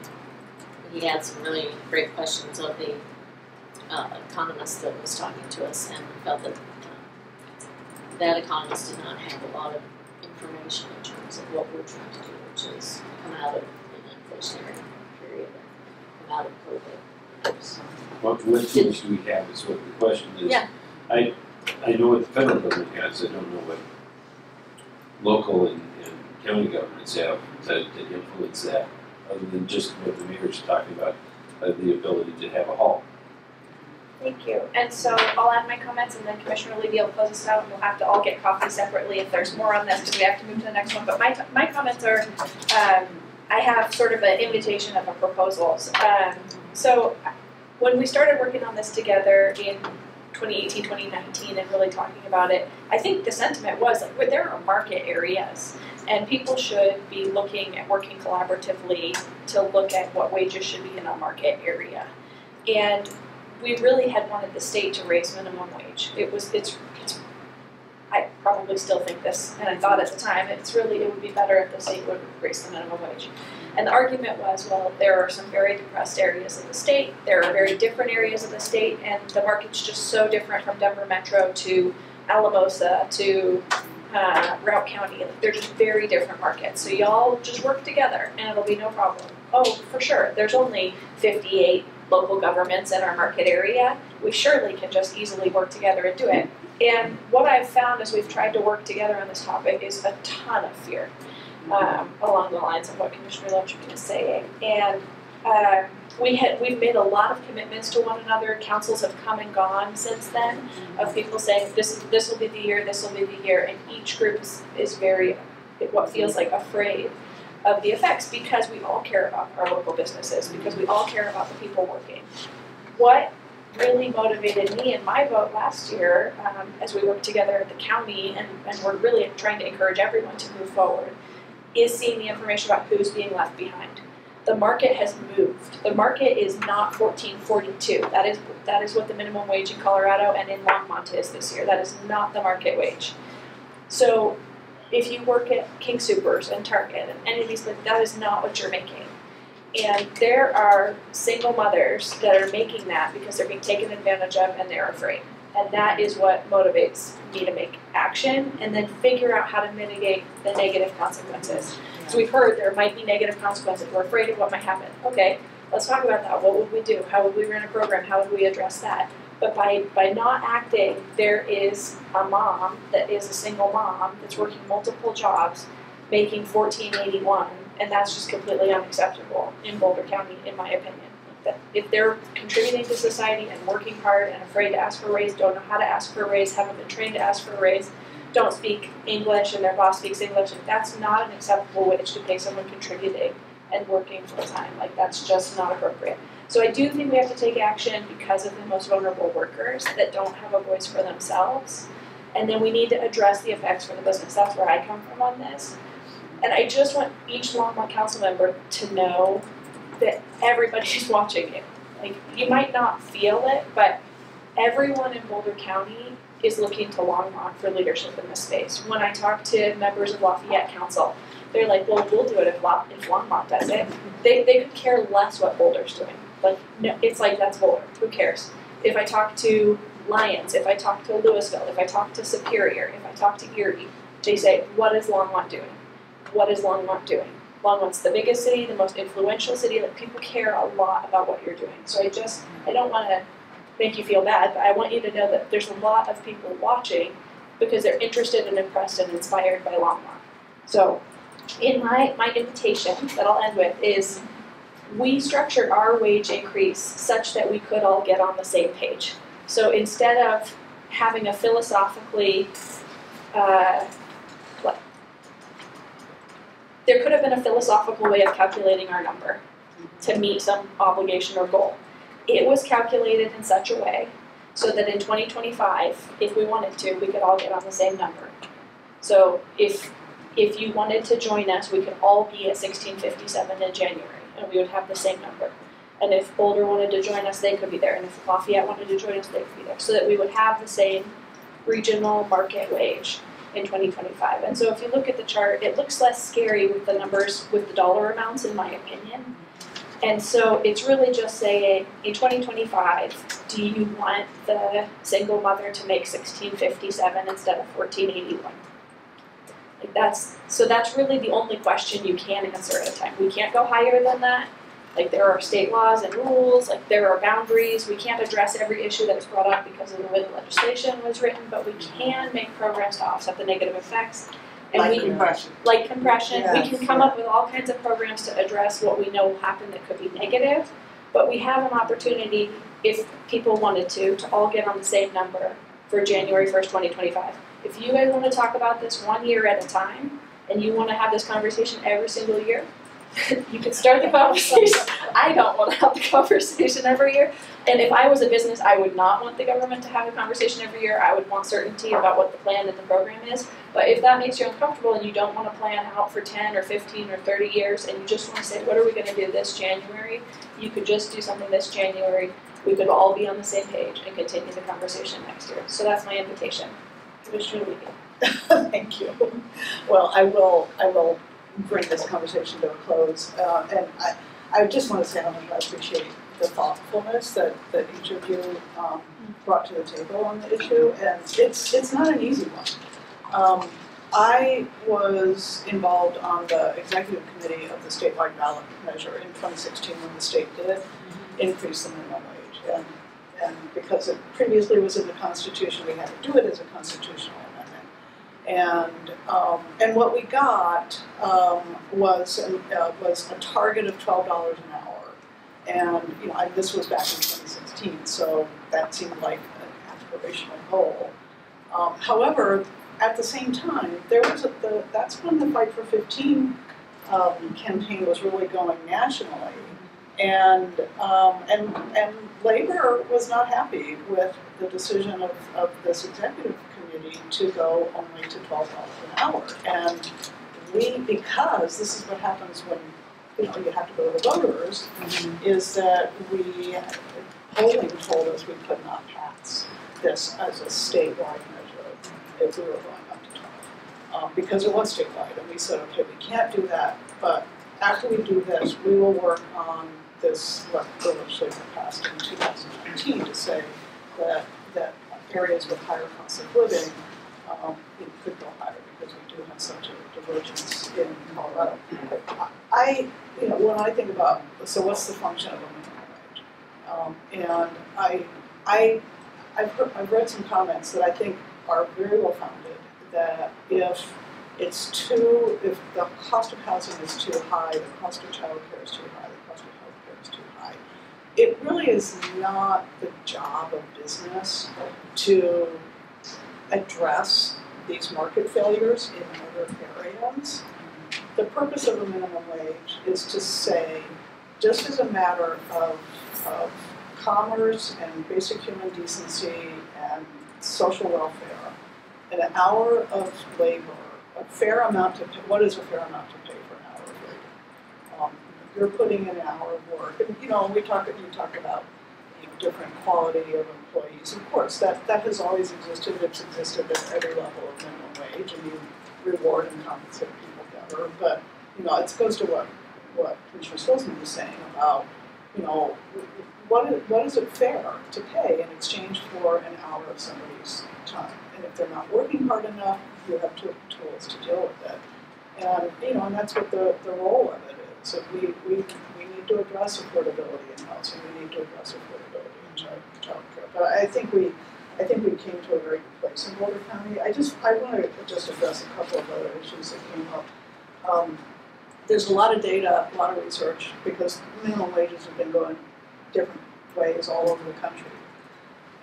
he had some really great questions of the uh, economist that was talking to us and felt that uh, that economist did not have a lot of information in terms of what we're trying to do, which is come out of period out of COVID. So, What, what tools do we have is what the question is. Yeah. I, I know what the federal government has, I don't know what local and, and county governments have to, to influence that, other than just what the mayor's talking about, uh, the ability to have a hall. Thank you. And so I'll add my comments and then Commissioner Levy will close us out and we'll have to all get coffee separately if there's more on this because we have to move to the next one. But my, my comments are, um, I have sort of an invitation of a proposal. Um, so when we started working on this together in 2018, 2019 and really talking about it, I think the sentiment was like, well, there are market areas and people should be looking at working collaboratively to look at what wages should be in a market area. And we really had wanted the state to raise minimum wage. It was, it's, it's, I probably still think this, and I thought at the time, it's really, it would be better if the state would raise the minimum wage. And the argument was, well, there are some very depressed areas of the state, there are very different areas of the state, and the market's just so different from Denver Metro to Alamosa to uh, Routt County. They're just very different markets. So y'all just work together, and it'll be no problem. Oh, for sure. There's only 58 local governments in our market area, we surely can just easily work together and do it. And what I've found as we've tried to work together on this topic is a ton of fear um, along the lines of what Commissioner Loachamin is saying. And uh, we had we've made a lot of commitments to one another. Councils have come and gone since then of people saying this this will be the year, this will be the year, and each group is, is very what feels like afraid of the effects because we all care about our local businesses, because we all care about the people working. What really motivated me in my vote last year, um, as we worked together at the county and, and we're really trying to encourage everyone to move forward, is seeing the information about who's being left behind. The market has moved. The market is not fourteen forty-two. That is that is what the minimum wage in Colorado and in Longmont is this year. That is not the market wage. So if you work at King Soopers and Target and any of these, like, that is not what you're making. And there are single mothers that are making that because they're being taken advantage of and they're afraid. And that is what motivates me to make action and then figure out how to mitigate the negative consequences. So we've heard there might be negative consequences, we're afraid of what might happen. Okay, let's talk about that. What would we do? How would we run a program? How would we address that? But by, by not acting, there is a mom that is a single mom that's working multiple jobs, making fourteen eighty one, and that's just completely unacceptable in Boulder County, in my opinion. That if they're contributing to society and working hard and afraid to ask for a raise, don't know how to ask for a raise, haven't been trained to ask for a raise, don't speak English and their boss speaks English, and that's not an acceptable wage to pay someone contributing and working full time. Like that's just not appropriate. So I do think we have to take action because of the most vulnerable workers that don't have a voice for themselves. And then we need to address the effects for the business. That's where I come from on this. And I just want each Longmont council member to know that everybody's *laughs* watching you. Like you might not feel it, but everyone in Boulder County is looking to Longmont for leadership in this space. When I talk to members of Lafayette Council, they're like, well, we'll do it if, La- if Longmont does it. They, they could care less what Boulder's doing. Like, no, it's like, that's Boulder, who cares? If I talk to Lyons, if I talk to Louisville, if I talk to Superior, if I talk to Erie, they say, what is Longmont doing? What is Longmont doing? Longmont's the biggest city, the most influential city, like people care a lot about what you're doing. So I just, I don't wanna make you feel bad, but I want you to know that there's a lot of people watching because they're interested and impressed and inspired by Longmont. So in my, my invitation that I'll end with is we structured our wage increase such that we could all get on the same page. So instead of having a philosophically, uh, what? There could have been a philosophical way of calculating our number to meet some obligation or goal. It was calculated in such a way so that in 2025, if we wanted to, we could all get on the same number. So if if you wanted to join us, we could all be at 1657 in January, and we would have the same number. And if Boulder wanted to join us, they could be there, and if Lafayette wanted to join us, they could be there, so that we would have the same regional market wage in 2025. And so if you look at the chart, it looks less scary with the numbers, with the dollar amounts, in my opinion. And so it's really just saying, in 2025, do you want the single mother to make 1657 instead of 1481? That's so that's really the only question you can answer at a time. We can't go higher than that. Like there are state laws and rules, like there are boundaries. We can't address every issue that is brought up because of the way the legislation was written, but we can make programs to offset the negative effects. And Like we compression. like compression, we can come up with all kinds of programs to address what we know will happen that could be negative. But we have an opportunity, if people wanted to, to all get on the same number for January first, twenty twenty-five. If you guys wanna talk about this one year at a time, and you wanna have this conversation every single year, *laughs* you can start the conversation. I don't wanna have the *laughs* conversation every year. And if I was a business, I would not want the government to have a conversation every year. I would want certainty about what the plan and the program is. But if that makes you uncomfortable and you don't wanna plan out for ten or fifteen or thirty years, and you just wanna say, what are we gonna do this January? You could just do something this January. We could all be on the same page and continue the conversation next year. So that's my invitation. *laughs* Thank you. Well, I will, I will bring this conversation to a close. Uh, and I, I just want to say how much I appreciate the thoughtfulness that, that each of you, um, brought to the table on the issue. And it's, it's not an easy one. Um, I was involved on the executive committee of the statewide ballot measure in twenty sixteen when the state did increase the minimum wage. And, and because it previously was in the constitution, we had to do it as a constitutional amendment. And, um, and what we got, um, was, uh, was a target of twelve dollars an hour. And, you know, I, this was back in twenty sixteen, so that seemed like an aspirational goal. Um, however, at the same time, there was a, the, that's when the Fight for Fifteen, um, campaign was really going nationally. And, um, and, and labor was not happy with the decision of, of this executive committee to go only to twelve dollars an hour. And we, because this is what happens when, you know, you have to go to the voters, is that we, polling told us we could not pass this as a statewide measure if we were going up to twelve. um, because it was statewide, and we said, okay, we can't do that, but after we do this, we will work on this, the legislature passed in two thousand nineteen to say that, that areas with higher costs of living, um, it could go higher, because we do have such a divergence in Colorado. I, you know, when I think about, so what's the function of a minimum wage? Um, and I, I, I've heard, I've read some comments that I think are very well founded, that if it's too, if the cost of housing is too high, the cost of childcare is too high, the cost of healthcare is too high, it really is not the job of business to address these market failures in other areas. The purpose of a minimum wage is to say, just as a matter of, of commerce and basic human decency and social welfare, an hour of labor, a fair amount of, what is a fair amount of you're putting in an hour of work, and you know, we talk, you talk about you know, different quality of employees. Of course, that, that has always existed, it's existed at every level of minimum wage, and you reward and compensate people better. But, you know, it goes to what, what Commissioner Stolzmann was saying about, you know, what is, what is it fair to pay in exchange for an hour of somebody's time? And if they're not working hard enough, you have tools to deal with it. And, you know, and that's what the, the role of it. So we, we, we need to address affordability in housing, we need to address affordability in child, childcare. But I think we, I think we came to a very good place in Boulder County. I just, I want to just address a couple of other issues that came up. Um, there's a lot of data, a lot of research, because minimum wages have been going different ways all over the country.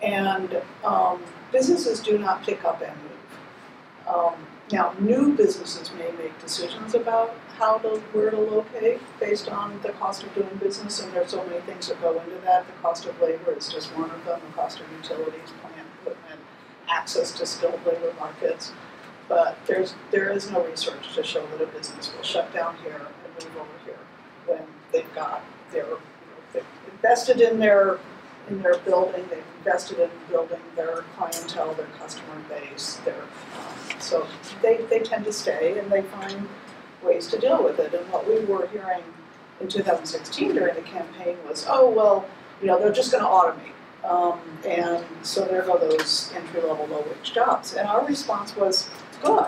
And um, businesses do not pick up and move. Um, now, new businesses may make decisions about how to, where to locate based on the cost of doing business, and there's so many things that go into that. The cost of labor is just one of them, the cost of utilities, plant equipment, access to skilled labor markets. But there's, there is no research to show that a business will shut down here and move over here when they've got their, you know, they've invested in their, in their building, they've invested in building their clientele, their customer base, their, um, so they, they tend to stay and they find ways to deal with it. And what we were hearing in 2016 during the campaign was, oh, well, you know, they're just gonna automate. Um, and so there go those entry-level, low-wage jobs. And our response was, good,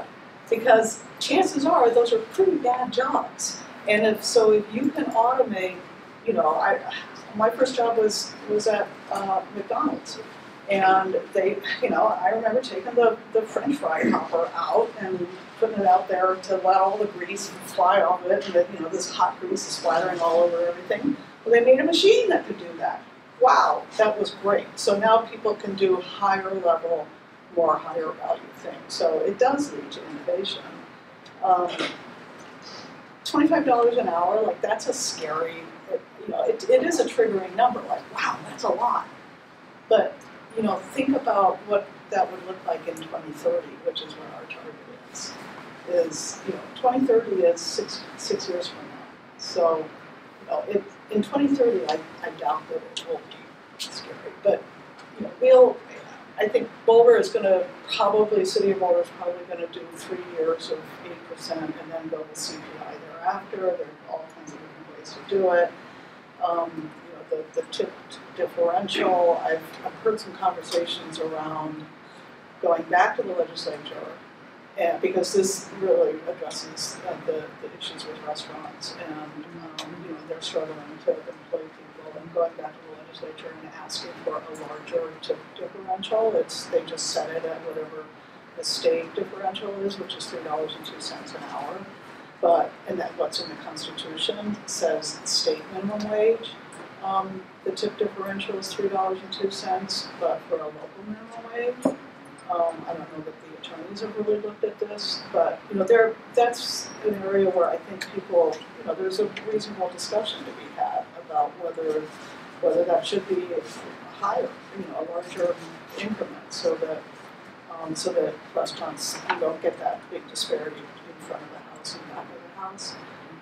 because chances are those are pretty bad jobs. And if, so if you can automate, you know, I, my first job was, was at uh, McDonald's. And they, you know, I remember taking the, the french fry hopper out and putting it out there to let all the grease fly off it, and then, you know, this hot grease is splattering all over everything. Well, they made a machine that could do that. Wow, that was great. So now people can do higher level, more higher value things. So it does lead to innovation. Um, Twenty-five dollars an hour, like that's a scary, it- you know, it, it is a triggering number, like, wow, that's a lot. But, you know, think about what that would look like in twenty thirty, which is what our target. Is, you know, twenty thirty is six, six years from now. So, you know, it, in twenty thirty, I, I doubt that it will be scary, but, you know, we'll, I think Boulder is gonna, probably, City of Boulder is probably gonna do three years of eight percent and then go with CPI thereafter. There are all kinds of different ways to do it. Um, you know, the, the tip differential, I've, I've heard some conversations around going back to the legislature. And because this really addresses uh, the, the issues with restaurants and, um, you know, they're struggling to employ people and going back to the legislature and asking for a larger tip differential. It's, they just set it at whatever the state differential is, which is three dollars and two cents an hour. But, and that what's in the Constitution says state minimum wage. Um, the tip differential is three dollars and two cents, but for a local minimum wage, um, I don't know that the attorneys have really looked at this, but, you know, there, that's an area where I think people, you know, there's a reasonable discussion to be had about whether, whether that should be a higher, you know, a larger increment, so that, um, so that restaurants, you don't get that big disparity in front of the house and back of the house.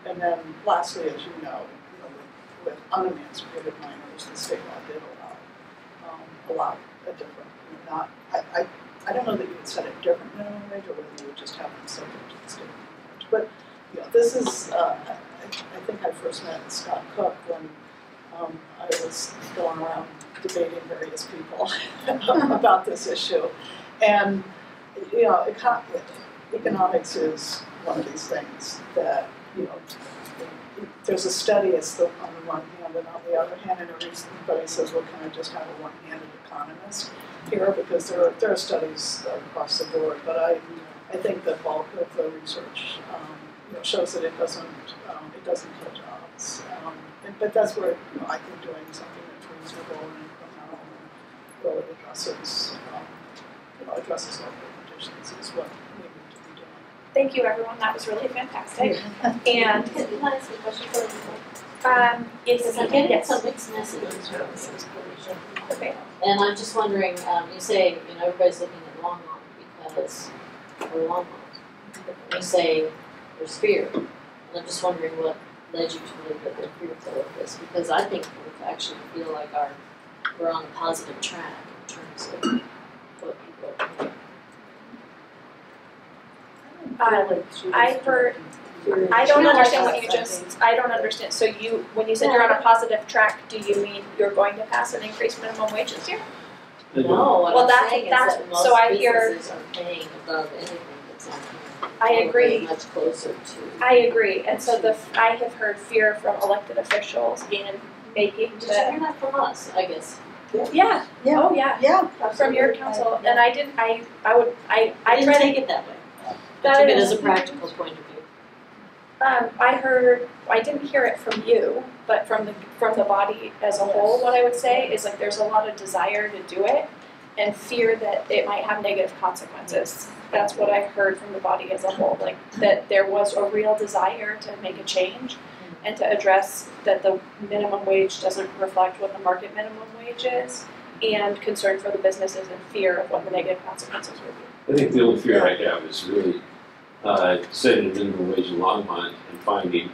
And then lastly, as you know, you know, with, with unemancipated minors, the state law did allow, um, allow a different, not, I, I, I don't know that you would set a different minimum wage or whether you would just have them subject to the state minimum wage. But, you know, this is, uh, I, I think I first met Scott Cook when, um, I was going around debating various people *laughs* about this issue. And, you know, econ- economics is one of these things that, you know, there's a study, the, on the one hand, and on the other hand, and everybody says, well, can I just have a one-handed economist here? Because there are, there are studies across the board, but I, I think the bulk of the research, um, you know, shows that it doesn't, um, it doesn't kill jobs. Um, and, but that's where, you know, I think doing something that's reasonable and incremental and really addresses, um, you know, addresses local conditions is what we need to be doing. Thank you, everyone, that was really fantastic. And, *laughs* Can I ask a question for you? um, yes, Because I'm yes. some mixed messages from this coalition. Okay. And I'm just wondering, um, you say, you know, everybody's looking at Longmont because, or Longmont. And you say there's fear. And I'm just wondering what led you to believe that they're fearful of this, because I think we actually feel like our, we're on a positive track in terms of what people are doing. Um, I heard, I don't understand what you just, I don't understand, so you, when you said you're on a positive track, do you mean you're going to pass an increased minimum wage this year? No, what Well, I'm that's- saying is that's- that most so I hear- businesses are paying above anything that's on here. I we're agree. getting much closer to. I agree, and so the, I have heard fear from elected officials in making Did you the, hear that from us, I guess? yeah, Yeah. oh, yeah, Yeah. from your council, and I didn't, I, I would, I, I I didn't tried take it that way. I That took it is- as a practical point of view. Um, I heard, I didn't hear it from you, but from the, from the body as a whole, what I would say is like there's a lot of desire to do it and fear that it might have negative consequences. That's what I heard from the body as a whole, like that there was a real desire to make a change and to address that the minimum wage doesn't reflect what the market minimum wage is and concern for the businesses and fear of what the negative consequences would be. I think the only fear I have is really uh, setting a minimum wage in Longmont and finding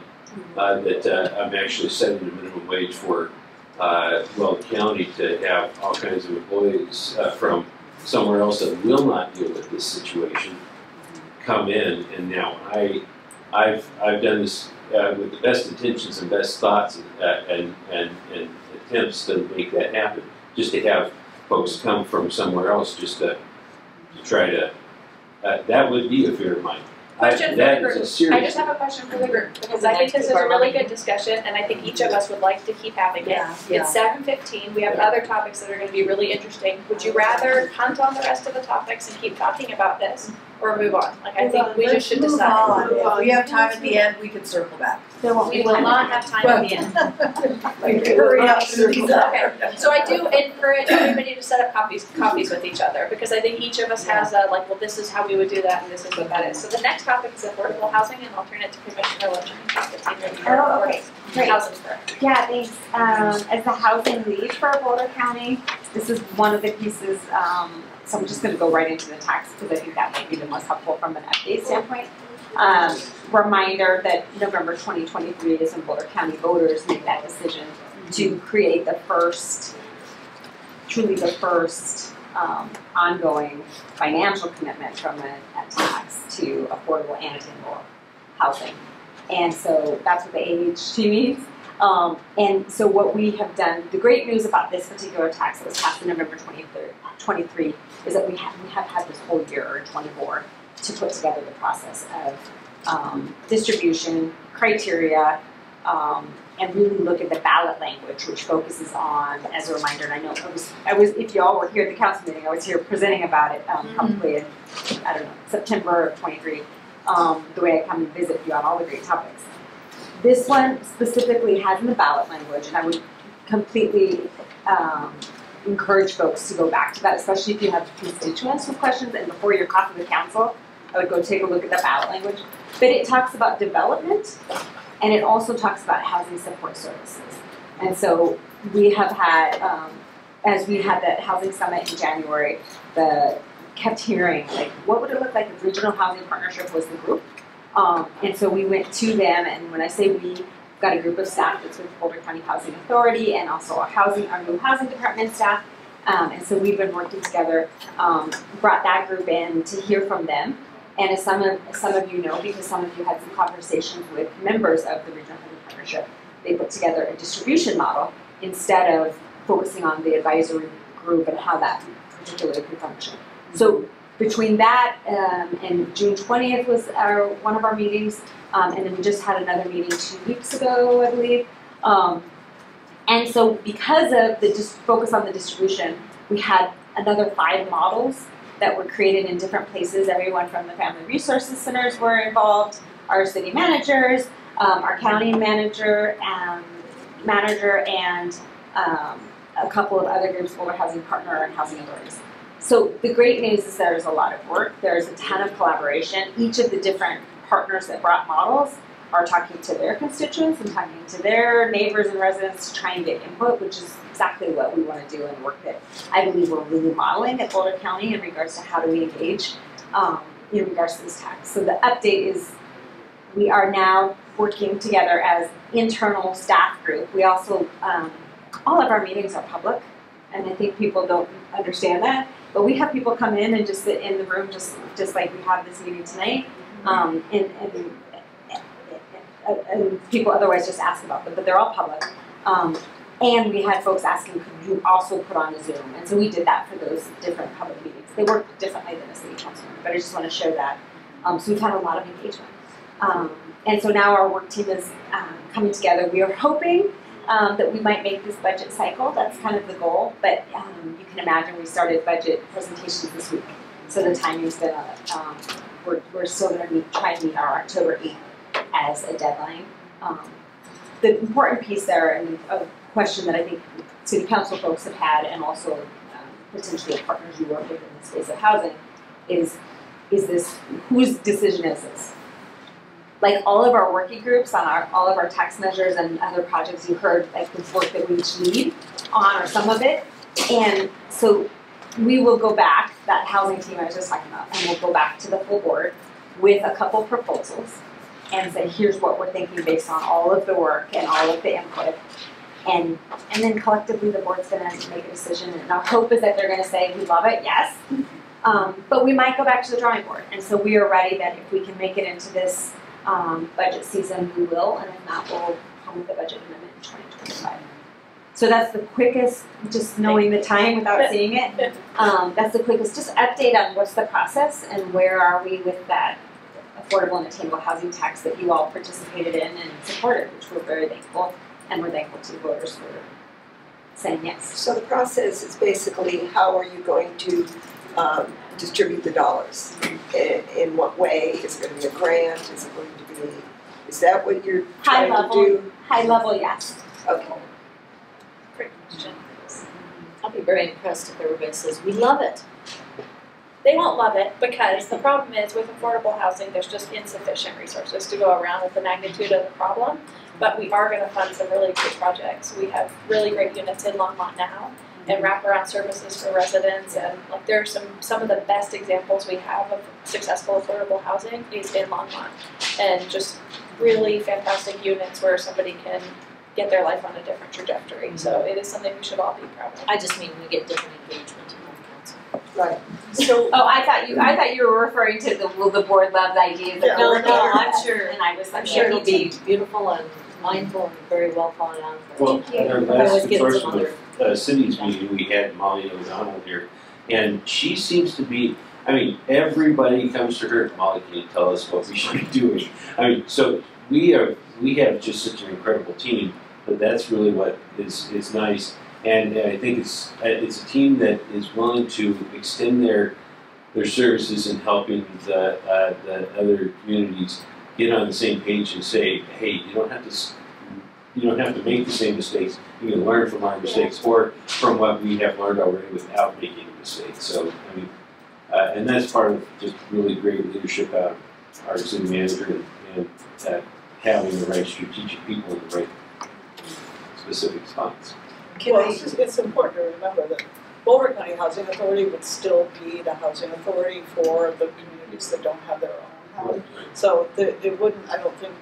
uh, that uh, I'm actually setting a minimum wage for uh, Weld County to have all kinds of employees uh, from somewhere else that will not deal with this situation come in, and now I, I've, I've done this uh, with the best intentions and best thoughts and, and, and, and attempts to make that happen. Just to have folks come from somewhere else just to, to try to, that would be a fear of mine. I- Question for the That is group. a I serious. just have a question for the group, because I I think this is a really good discussion, and I think each of us would like to keep having it. Yeah, yeah. It's seven fifteen, we have other topics that are gonna be really interesting. Would you rather hunt on the rest of the topics and keep talking about this, or move on? Like, I think we just should decide. on. If we have time at the end, we can circle back. There won't We be will time. not have time at the end. Hurry up, these. Okay, so I do encourage everybody to set up copies, copies with each other, because I think each of us has a, like, well, this is how we would do that, and this is what that is. So the next topic is affordable housing, and I'll turn it to Commissioner Lynch, to take it for Oh, okay, great. housing first. Yeah, thanks. Um, as the housing lead for Boulder County, this is one of the pieces, um, so I'm just gonna go right into the tax because I think that might be the most helpful from an update standpoint. Um, reminder that November twenty twenty-three is when Boulder County voters make that decision to create the first, truly the first, um, ongoing financial commitment from a, a tax to affordable and attainable housing. And so that's what the AHT means. Um, and so what we have done, the great news about this particular tax that was passed in November 23rd, 23 is that we have, we have had this whole year, or 24, to put together the process of um, distribution, criteria, um, and really look at the ballot language, which focuses on, as a reminder, and I know I was, I was, if y'all were here at the council meeting, I was here presenting about it, um, probably in, I don't know, September of 23, um, the way I come and visit you on all the great topics. This one specifically has in the ballot language, and I would completely um, encourage folks to go back to that, especially if you have constituents with questions. And before your coffee with the council, I would go take a look at the ballot language. But it talks about development, and it also talks about housing support services. And so we have had, um, as we had that housing summit in January, the kept hearing like, what would it look like if Regional Housing Partnership was the group? Um, and so we went to them, and when I say we, got a group of staff that's with Boulder County Housing Authority and also our housing, our new housing department staff, Um, and so we've been working together, um, brought that group in to hear from them. And as some of, some of you know, because some of you had some conversations with members of the Regional Housing Partnership, they put together a distribution model instead of focusing on the advisory group and how that particularly could function. So between that um, and June twentieth was our, one of our meetings, um, and then we just had another meeting two weeks ago, I believe. Um, and so because of the focus on the distribution, we had another five models that were created in different places. Everyone from the family resources centers were involved, our city managers, um, our county manager, and manager, and um, a couple of other groups, Boulder Housing Partner and Housing Authorities. So the great news is there's a lot of work. There's a ton of collaboration. Each of the different partners that brought models are talking to their constituents and talking to their neighbors and residents to try and get input, which is exactly what we want to do and work that I believe we're really modeling at Boulder County in regards to how do we engage um, in regards to this tax. So the update is we are now working together as internal staff group. We also, um, all of our meetings are public, and I think people don't understand that. But we have people come in and just sit in the room, just just like we have this meeting tonight, um, and, and and, and people otherwise just ask about them, but they're all public. Um, and we had folks asking, could you also put on a Zoom? And so we did that for those different public meetings. They work differently than a city council but I just want to show that. Um, so we've had a lot of engagement. Um, and so now our work team is um, coming together. We are hoping um, that we might make this budget cycle. That's kind of the goal. But um, you can imagine we started budget presentations this week. So the timing's been, uh, um, we're, we're still going to be trying to meet our October 8th as a deadline. The important piece there, and a question that I think city council folks have had, and also um, potentially partners you work with in the space of housing, is is this whose decision is this? Like all of our working groups on our all of our tax measures and other projects, you heard like the work that we each on or some of it, and so we will go back that housing team I was just talking about, and we'll go back to the full board with a couple proposals and say, here's what we're thinking based on all of the work and all of the input. And and then collectively the board's gonna make a decision and our hope is that they're gonna say, we love it, yes. Um, but we might go back to the drawing board. And so we are ready that if we can make it into this um, budget season, we will, and if not, we'll come with the budget amendment in twenty twenty-five. So that's the quickest, just knowing the time without seeing it. *laughs* Um, that's the quickest, just update on what's the process and where are we with that affordable and attainable housing tax that you all participated in and supported, which we're very thankful, and we're thankful to the voters for saying yes. So the process is basically how are you going to um, distribute the dollars? In, in what way? Is it going to be a grant? Is it going to be, is that what you're High trying to do? High level, yes. Okay. Great question. I'll be very impressed if everybody says, we love it. They won't love it because the problem is with affordable housing, there's just insufficient resources to go around with the magnitude of the problem. But we are gonna fund some really great projects. We have really great units in Longmont now and mm-hmm. wraparound services for residents and like there are some, some of the best examples we have of successful affordable housing is in Longmont. And just really fantastic units where somebody can get their life on a different trajectory. So mm-hmm. it is something we should all be proud of. I just mean we get different engagement in home council. Right. So *laughs* Oh, I thought you, I thought you were referring to the, will the board love the ideas of Yeah. No, no. I'm sure, And I was like, I'm sure it'll be beautiful and mindful and very well thought out. Well, Thank you. in our I last always get some consortium of uh, cities meeting, we had Molly O'Donnell here, and she seems to be, I mean, everybody comes to her, Molly, can you tell us what we should be doing? I mean, so we are, we have just such an incredible team, but that's really what is, is nice. And I think it's, uh, it's a team that is willing to extend their, their services in helping the, uh, the other communities get on the same page and say, hey, you don't have to, you don't have to make the same mistakes. You can learn from our mistakes or from what we have learned already without making a mistake. So, I mean, uh, and that's part of just really great leadership out of our city manager and, and uh, having the right strategic people in the right specific spots. Well, it's, just- it's important to remember that Boulder County Housing Authority would still be the housing authority for the communities that don't have their own housing. So the, it wouldn't, I don't think,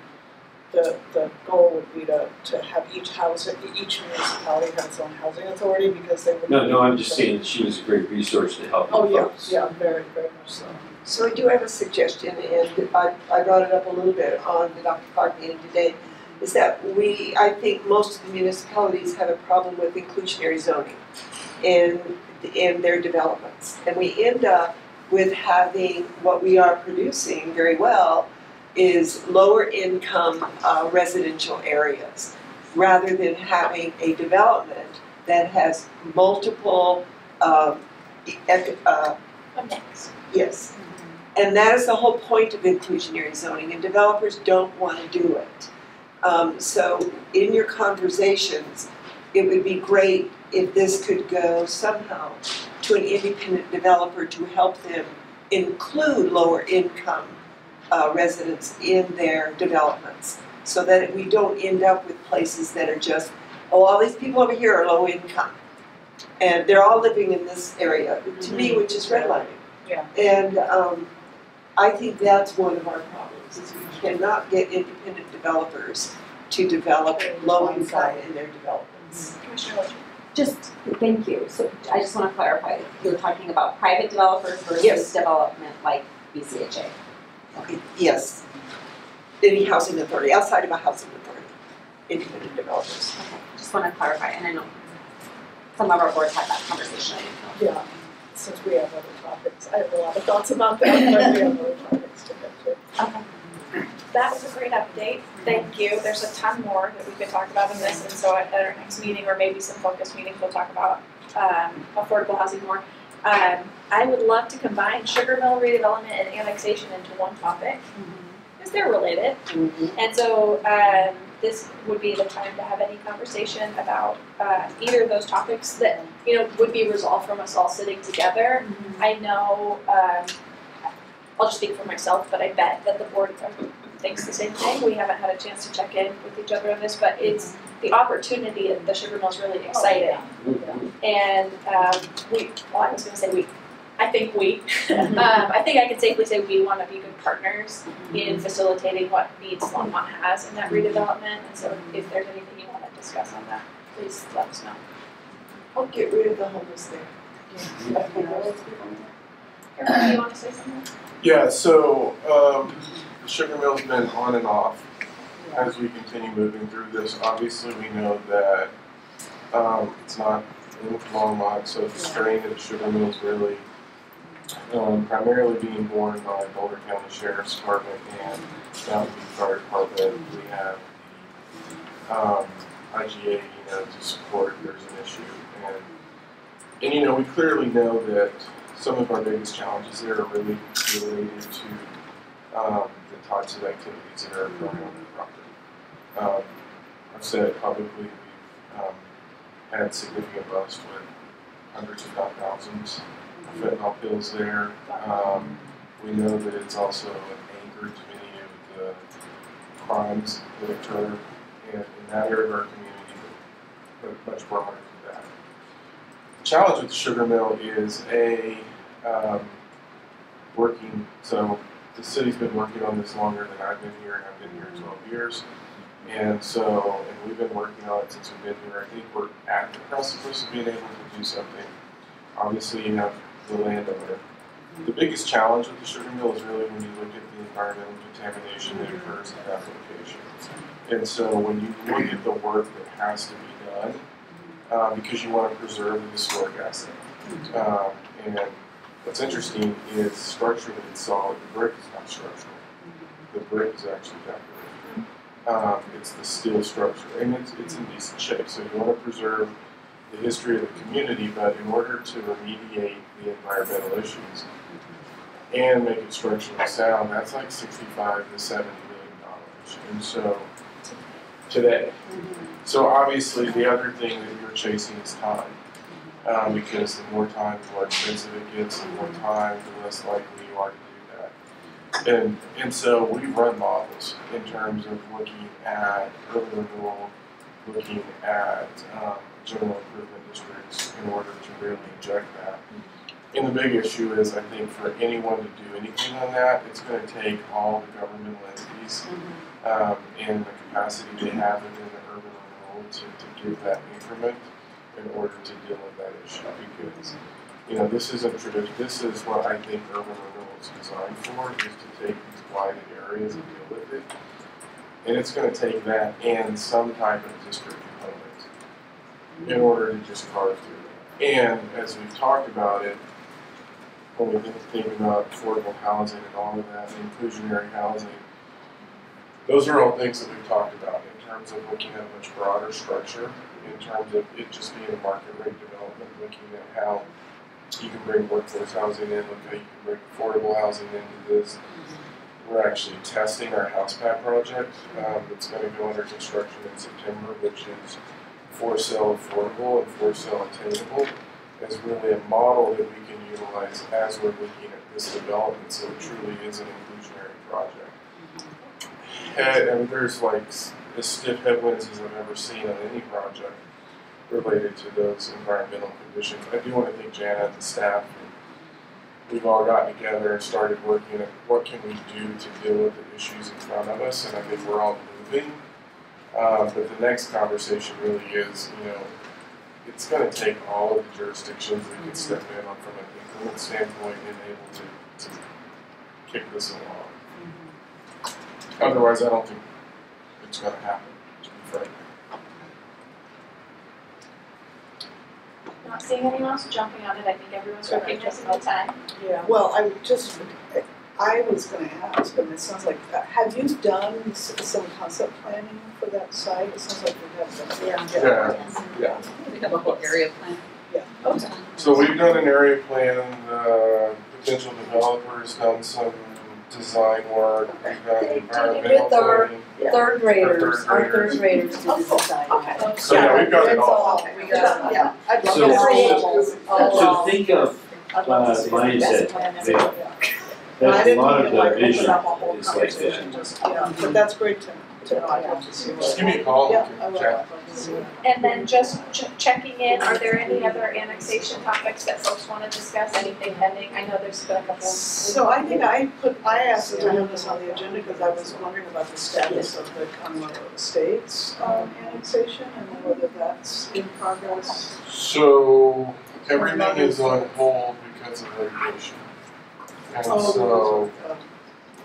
the, the goal would be to, to have each house, each municipality have its own housing authority because they would. No, no, I'm just saying that she was a great resource to help Oh, you yeah, folks. yeah, very, very much so. So I do have a suggestion, and I, I brought it up a little bit on the Dr. Clark meeting today, is that we, I think most of the municipalities have a problem with inclusionary zoning in, in their developments. And we end up with having, what we are producing very well is lower income uh, residential areas, rather than having a development that has multiple, um, uh, Yes. And that is the whole point of inclusionary zoning, and developers don't want to do it. Um, so in your conversations, it would be great if this could go somehow to an independent developer to help them include lower income uh, residents in their developments. So that we don't end up with places that are just, oh, all these people over here are low income. And they're all living in this area, to me, which is redlining. Yeah. And um, I think that's one of our problems, is we cannot get independent developers to develop low income in their developments. Commissioner Wojcik. Just, thank you, so I just wanna clarify, you're talking about private developers versus Yes. development like BCHA. Okay, Yes. Any housing authority, outside of a housing authority, independent developers. Okay, just wanna clarify, and I know some of our boards had that conversation. Yeah, since we have other topics, I have a lot of thoughts about that, but we have other topics to get to. Okay. That was a great update, thank you, there's a ton more that we could talk about in this, and so at our next meeting, or maybe some focus meetings, we'll talk about um affordable housing more. Um, I would love to combine sugar mill redevelopment and annexation into one topic, because they're related. And so, um, this would be the time to have any conversation about, uh, either of those topics that, you know, would be resolved from us all sitting together. I know, um, I'll just speak for myself, but I bet that the board thinks the same thing. We haven't had a chance to check in with each other on this, but it's, the opportunity at the sugar mill is really exciting. And, um, we, well, I was gonna say we, I think we, *laughs* um, I think I can safely say we wanna be good partners in facilitating what needs Longmont has in that redevelopment, and so if there's anything you wanna discuss on that, please let us know. I'll get rid of the homeless there. Aaron, do you wanna say something? Yeah, so, um, the sugar mill's been on and off as we continue moving through this. Obviously, we know that, um, it's not in Longmont, so the strain of the sugar mill is really, um, primarily being borne by Boulder County Sheriff's Department and Mountain Fire Department. We have, um, IGA, you know, to support, if there's an issue. And, and, you know, we clearly know that some of our biggest challenges there are really related to um, types of activities that are occurring on the. Um, I've said publicly, we've um, had significant bust with hundreds if not thousands of fentanyl pills there. Um, we know that it's also an anchor to many of the crimes that occur in, in that area of our community, but much broader than that. The challenge with the sugar mill is a um, working. So the city's been working on this longer than I've been here, and I've been here 12 years. And so, and we've been working on it since we've been here. I think we're at the precipice of being able to do something. Obviously, you have the landowner. The biggest challenge with the sugar mill is really when you look at the environmental contamination that occurs at that location. And so, when you look at the work that has to be done, uh, because you want to preserve the historic asset. Um, and what's interesting is structurally it's solid, the brick is not structural. The brick is actually decorative. Um, it's the steel structure, and it's, it's in decent shape, so you want to preserve the history of the community, but in order to remediate the environmental issues and make it structurally sound, that's like sixty-five to seventy million dollars. And so, today, so obviously, the other thing that you're chasing is time. Um, because the more time, the more expensive it gets, the more time, the less likely you are to do that. And, and so we run models in terms of looking at urban renewal, looking at, um, general improvement districts in order to really inject that. And the big issue is, I think, for anyone to do anything on that, it's gonna take all the governmental entities um, and the capacity they have within the urban renewal to, to give that increment in order to deal with that issue, because, you know, this isn't tradi- this is what I think urban renewal is designed for, is to take these blighted areas and deal with it. And it's gonna take that and some type of district component in order to just carve through it. And as we've talked about it, when we think, about affordable housing and all of that, inclusionary housing, those are all things that we've talked about in terms of looking at a much broader structure, in terms of it just being a market rate development, looking at how you can bring workforce housing in, look how you can bring affordable housing into this. We're actually testing our house pad project, um, it's gonna go under construction in September, which is for sale affordable and for sale attainable as really a model that we can utilize as we're looking at this development, so it truly is an inclusionary project. And, and there's like as stiff headwinds as I've ever seen on any project related to those environmental conditions. I do wanna thank Janet and the staff. We've all gotten together and started working at what can we do to deal with the issues in front of us, and I think we're all moving. Uh, but the next conversation really is, you know, it's gonna take all of the jurisdictions that can step in on from an increment standpoint and able to, to kick this along. Otherwise, I don't think it's gonna happen, to. Not seeing anyone else jumping on it, I think everyone's working recognizing the time. Yeah, well, I just, I was gonna ask, and it sounds like, uh, have you done s- some concept planning for that site? It sounds like you have done. Yeah, yeah. We have a whole area plan. Okay. So we've done an area plan, the potential developers done some design work, we've done They did it environmental with our- planning. Third graders, Third our third graders did the design. Okay. So yeah, we've got it It's all. We got, yeah. I'd love So- to see so- it. So think of, I'd love to uh, see it. mindset, Yeah. there. Yeah. I that a didn't lot mean of to, like, the vision up a whole is like conversation, that. just, yeah, but that's great to, to know, I'd love to see. Just give me a call, Yeah, I will, chat. love to see it. And then just ch- checking in, are there any other annexation topics that folks wanna discuss, anything pending? I know there's been a couple. So I think I put, I asked to have this on the agenda because I was wondering about the status of the Commonwealth States um, annexation and whether that's in progress. So everything is on hold because of litigation. And Oh, so,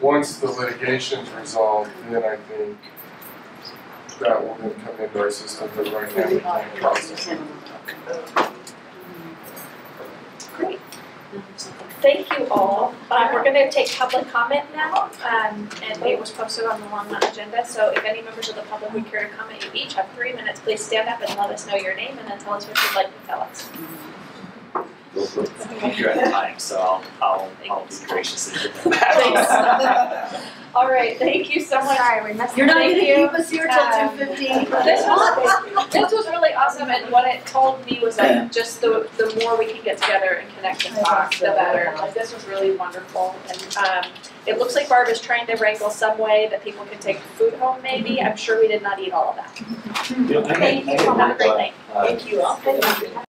once the litigation's resolved, then I think that will then come into our system, but right now we can't process it. Great. Thank you all. Uh, we're gonna take public comment now, um, and it was posted on the Longmont agenda, so if any members of the public would care to comment, you each have three minutes. Please stand up and let us know your name and then tell us what you'd like to tell us. Go for it. I think you're at time, so I'll, I'll, I'll be gracious and give them Thanks. *laughs* All right, thank you so much. Sorry, we missed. You're not gonna you. keep us here till Um, two fifteen? *laughs* This was, this was really awesome, and what it told me was like, just the, the more we can get together and connect and talk, the better. Like, this was really wonderful, and, um, it looks like Barb is trying to wrangle some way that people can take food home, maybe. I'm sure we did not eat all of that. You know, Thank you, have a great night. uh, Thank you all.